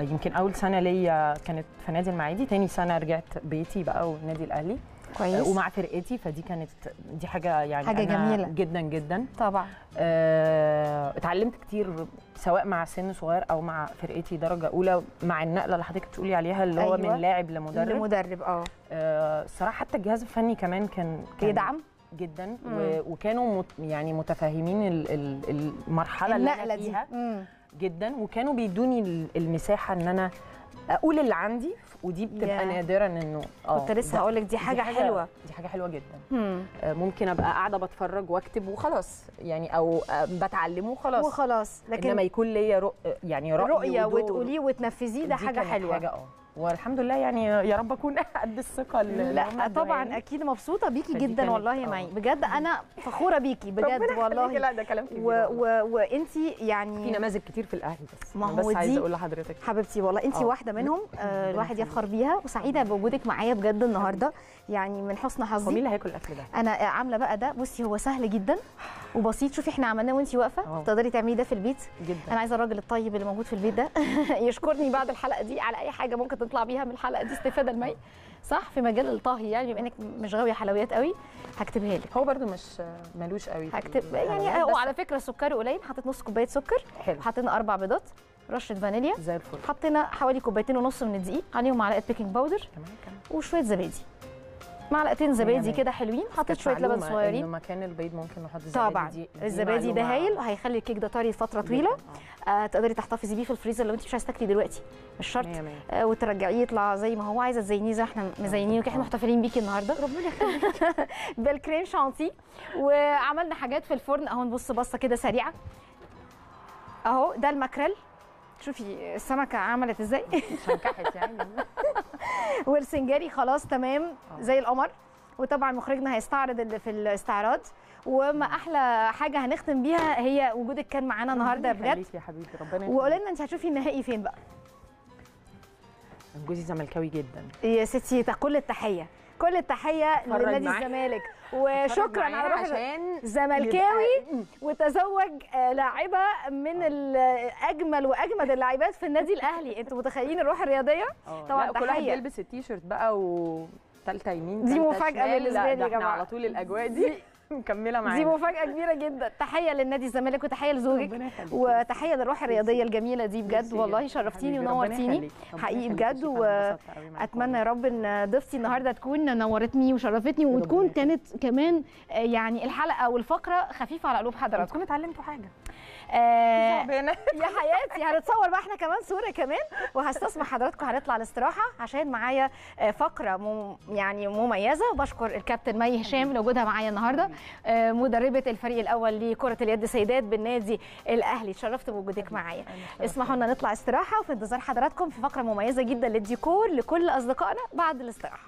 Speaker 5: يمكن أول سنة ليا كانت في نادي المعادي تاني سنة رجعت بيتي بقى والنادي الأهلي.
Speaker 1: كويس.
Speaker 5: ومع فرقتي فدي كانت دي حاجة يعني
Speaker 1: حاجة
Speaker 5: أنا
Speaker 1: جميلة.
Speaker 5: جدا جدا.
Speaker 1: طبعا.
Speaker 5: آه، اتعلمت كتير سواء مع سن صغير أو مع فرقتي درجة أولى مع النقلة اللي حضرتك بتقولي عليها اللي هو
Speaker 1: أيوة.
Speaker 5: من لاعب لمدرب.
Speaker 1: المدرب آه.
Speaker 5: آه، الصراحه حتى الجهاز الفني كمان كان كان
Speaker 1: بيدعم؟
Speaker 5: جدا. و... وكانوا مت... يعني متفاهمين ال... ال... المرحلة اللي أنا
Speaker 1: دي.
Speaker 5: فيها
Speaker 1: مم.
Speaker 5: جدا. وكانوا بيدوني ال- المساحة إن أنا أقول اللي عندي ودي بتبقى
Speaker 1: ياه.
Speaker 5: نادرا إنه آه
Speaker 1: كنت لسه هقول لك دي حاجة حلوة
Speaker 5: دي حاجة حلوة جدا. آه، ممكن أبقى قاعدة بتفرج وأكتب وخلاص يعني أو آه، بتعلمه وخلاص
Speaker 1: وخلاص
Speaker 5: لكن
Speaker 1: إنما
Speaker 5: يكون ليا رؤ... يعني
Speaker 1: رؤية
Speaker 5: ودور.
Speaker 1: وتقوليه وتنفذيه ده
Speaker 5: حاجة
Speaker 1: حلوة
Speaker 5: حاجة آه والحمد لله يعني يا رب أكون قد الثقة
Speaker 1: لا طبعا
Speaker 5: لي.
Speaker 1: أكيد مبسوطة بيكي جدا والله يا
Speaker 5: آه.
Speaker 1: معي بجد أنا فخورة بيكي بجد والله
Speaker 5: لا ده كلام كبير
Speaker 1: و...
Speaker 5: والله.
Speaker 1: و... وانتي
Speaker 5: في
Speaker 1: يعني
Speaker 5: نماذج كتير في الاهلي بس
Speaker 1: ما هو
Speaker 5: بس
Speaker 1: عايزة
Speaker 5: أقول لحضرتك
Speaker 1: حبيبتي والله انت
Speaker 5: آه.
Speaker 1: واحدة منهم آه الواحد يفخر بيها وسعيدة بوجودك معايا بجد النهارده يعني من حسن
Speaker 5: هو مين
Speaker 1: حظي
Speaker 5: اللي هياكل الأكل ده؟
Speaker 1: أنا عاملة بقى ده بصي هو سهل جدا وبسيط. شوفي إحنا عملناه وانت
Speaker 5: واقفة.
Speaker 1: تقدري تعملي ده في البيت.
Speaker 5: جدا.
Speaker 1: أنا عايزة الراجل الطيب اللي موجود في البيت ده يشكرني بعد الحلقة دي على أي حاجة ممكن تطلع بيها من الحلقة دي استفادة لمي صح؟ في مجال الطهي يعني بما إنك مش غاوية حلويات قوي هكتبها لك.
Speaker 5: هو برده مش ملوش قوي.
Speaker 1: هكتب. يعني
Speaker 5: الحلويات،
Speaker 1: هو
Speaker 5: بس
Speaker 1: على فكرة سكري قليل حطيت نص كوباية سكر
Speaker 5: حلو.
Speaker 1: حطينا أربع بيضات رشة فانيليا.
Speaker 5: زي الفل.
Speaker 1: حطينا حوالي كوبايتين ونص من الدقيق عليهم معلقة baking powder
Speaker 5: كمان كمان
Speaker 1: وشوية زبادي. معلقتين زبادي
Speaker 5: مية.
Speaker 1: كده حلوين حطيت شوية لبن صغيرين.
Speaker 5: إنه مكان البيض ممكن نحط زبادي
Speaker 1: طبعا.
Speaker 5: دي. دي
Speaker 1: الزبادي ده هايل وهيخلي الكيك ده طري
Speaker 5: فترة.
Speaker 1: طويلة.
Speaker 5: آه.
Speaker 1: آه تقدري تحتفظي بيه في الفريزر لو انت مش عايزة تاكلي دلوقتي. مش شرط.
Speaker 5: مية مية.
Speaker 1: آه وترجعيه يطلع زي ما هو عايزة تزينيه زي إحنا مزينينه كده إحنا محتفلين بيكي النهارده. ربنا يخليك. بالكريم شانتي. وعملنا حاجات في الفرن. اهو نبص بصة كده سريعة. اهو ده الماكريل. شوفي السمكة عملت إزاي؟
Speaker 5: شنكحت يعني.
Speaker 1: والسنجاري خلاص تمام زي القمر. وطبعا مخرجنا هيستعرض اللي في الاستعراض. وما أحلى حاجة هنختم بيها هي وجودك كان معانا النهارده بجد.
Speaker 5: يا حبيبي ربنا
Speaker 1: وقولي. لنا أنت هتشوفي النهائي فين بقى؟
Speaker 5: جوزي زملكاوي جدا.
Speaker 1: يا ستي كل التحية. كل
Speaker 5: التحية
Speaker 1: لنادي. الزمالك وشكرا على روح
Speaker 5: عشان
Speaker 1: زملكاوي
Speaker 5: يبقى-
Speaker 1: وتزوج آه، لاعبة من ال- أجمل وأجمد اللاعبات في النادي الأهلي أنتوا متخيلين الروح الرياضية
Speaker 5: آه،
Speaker 1: طبعاً
Speaker 5: كل واحد. بيلبس التيشيرت بقى وتالتة يمين
Speaker 1: دي. بالنسبة
Speaker 5: لا،
Speaker 1: لي يا جماعة.
Speaker 5: على طول الأجواء دي مكملة
Speaker 1: دي
Speaker 5: معانا.
Speaker 1: مفاجأة كبيرة جدا. تحية للنادي الزمالك وتحية لزوجك. وتحية للروح الرياضية الجميلة دي بجد. والله. شرفتيني ونورتيني. حقيقي بجد. وأتمنى يا رب إن ضيفتي النهارده تكون نورتني وشرفتني وتكون. كانت كمان آه، يعني الحلقة والفقرة خفيفة على قلوب حضراتكم.
Speaker 5: تكونوا اتعلمتوا حاجة.
Speaker 1: يا حياتي هنتصور بقى إحنا كمان صورة كمان وهستسمح حضراتكم هنطلع الاستراحة عشان معايا آه، فقرة مم يعني مميزة وبشكر الكابتن مي هشام لوجودها معايا النهارده آه، مدربة الفريق الأول لكرة اليد سيدات بالنادي الأهلي. اتشرفت بوجودك معايا. اسمحوا لنا نطلع استراحة وفي انتظار حضراتكم في فقرة مميزة جدا للديكور لكل أصدقائنا بعد الاستراحة.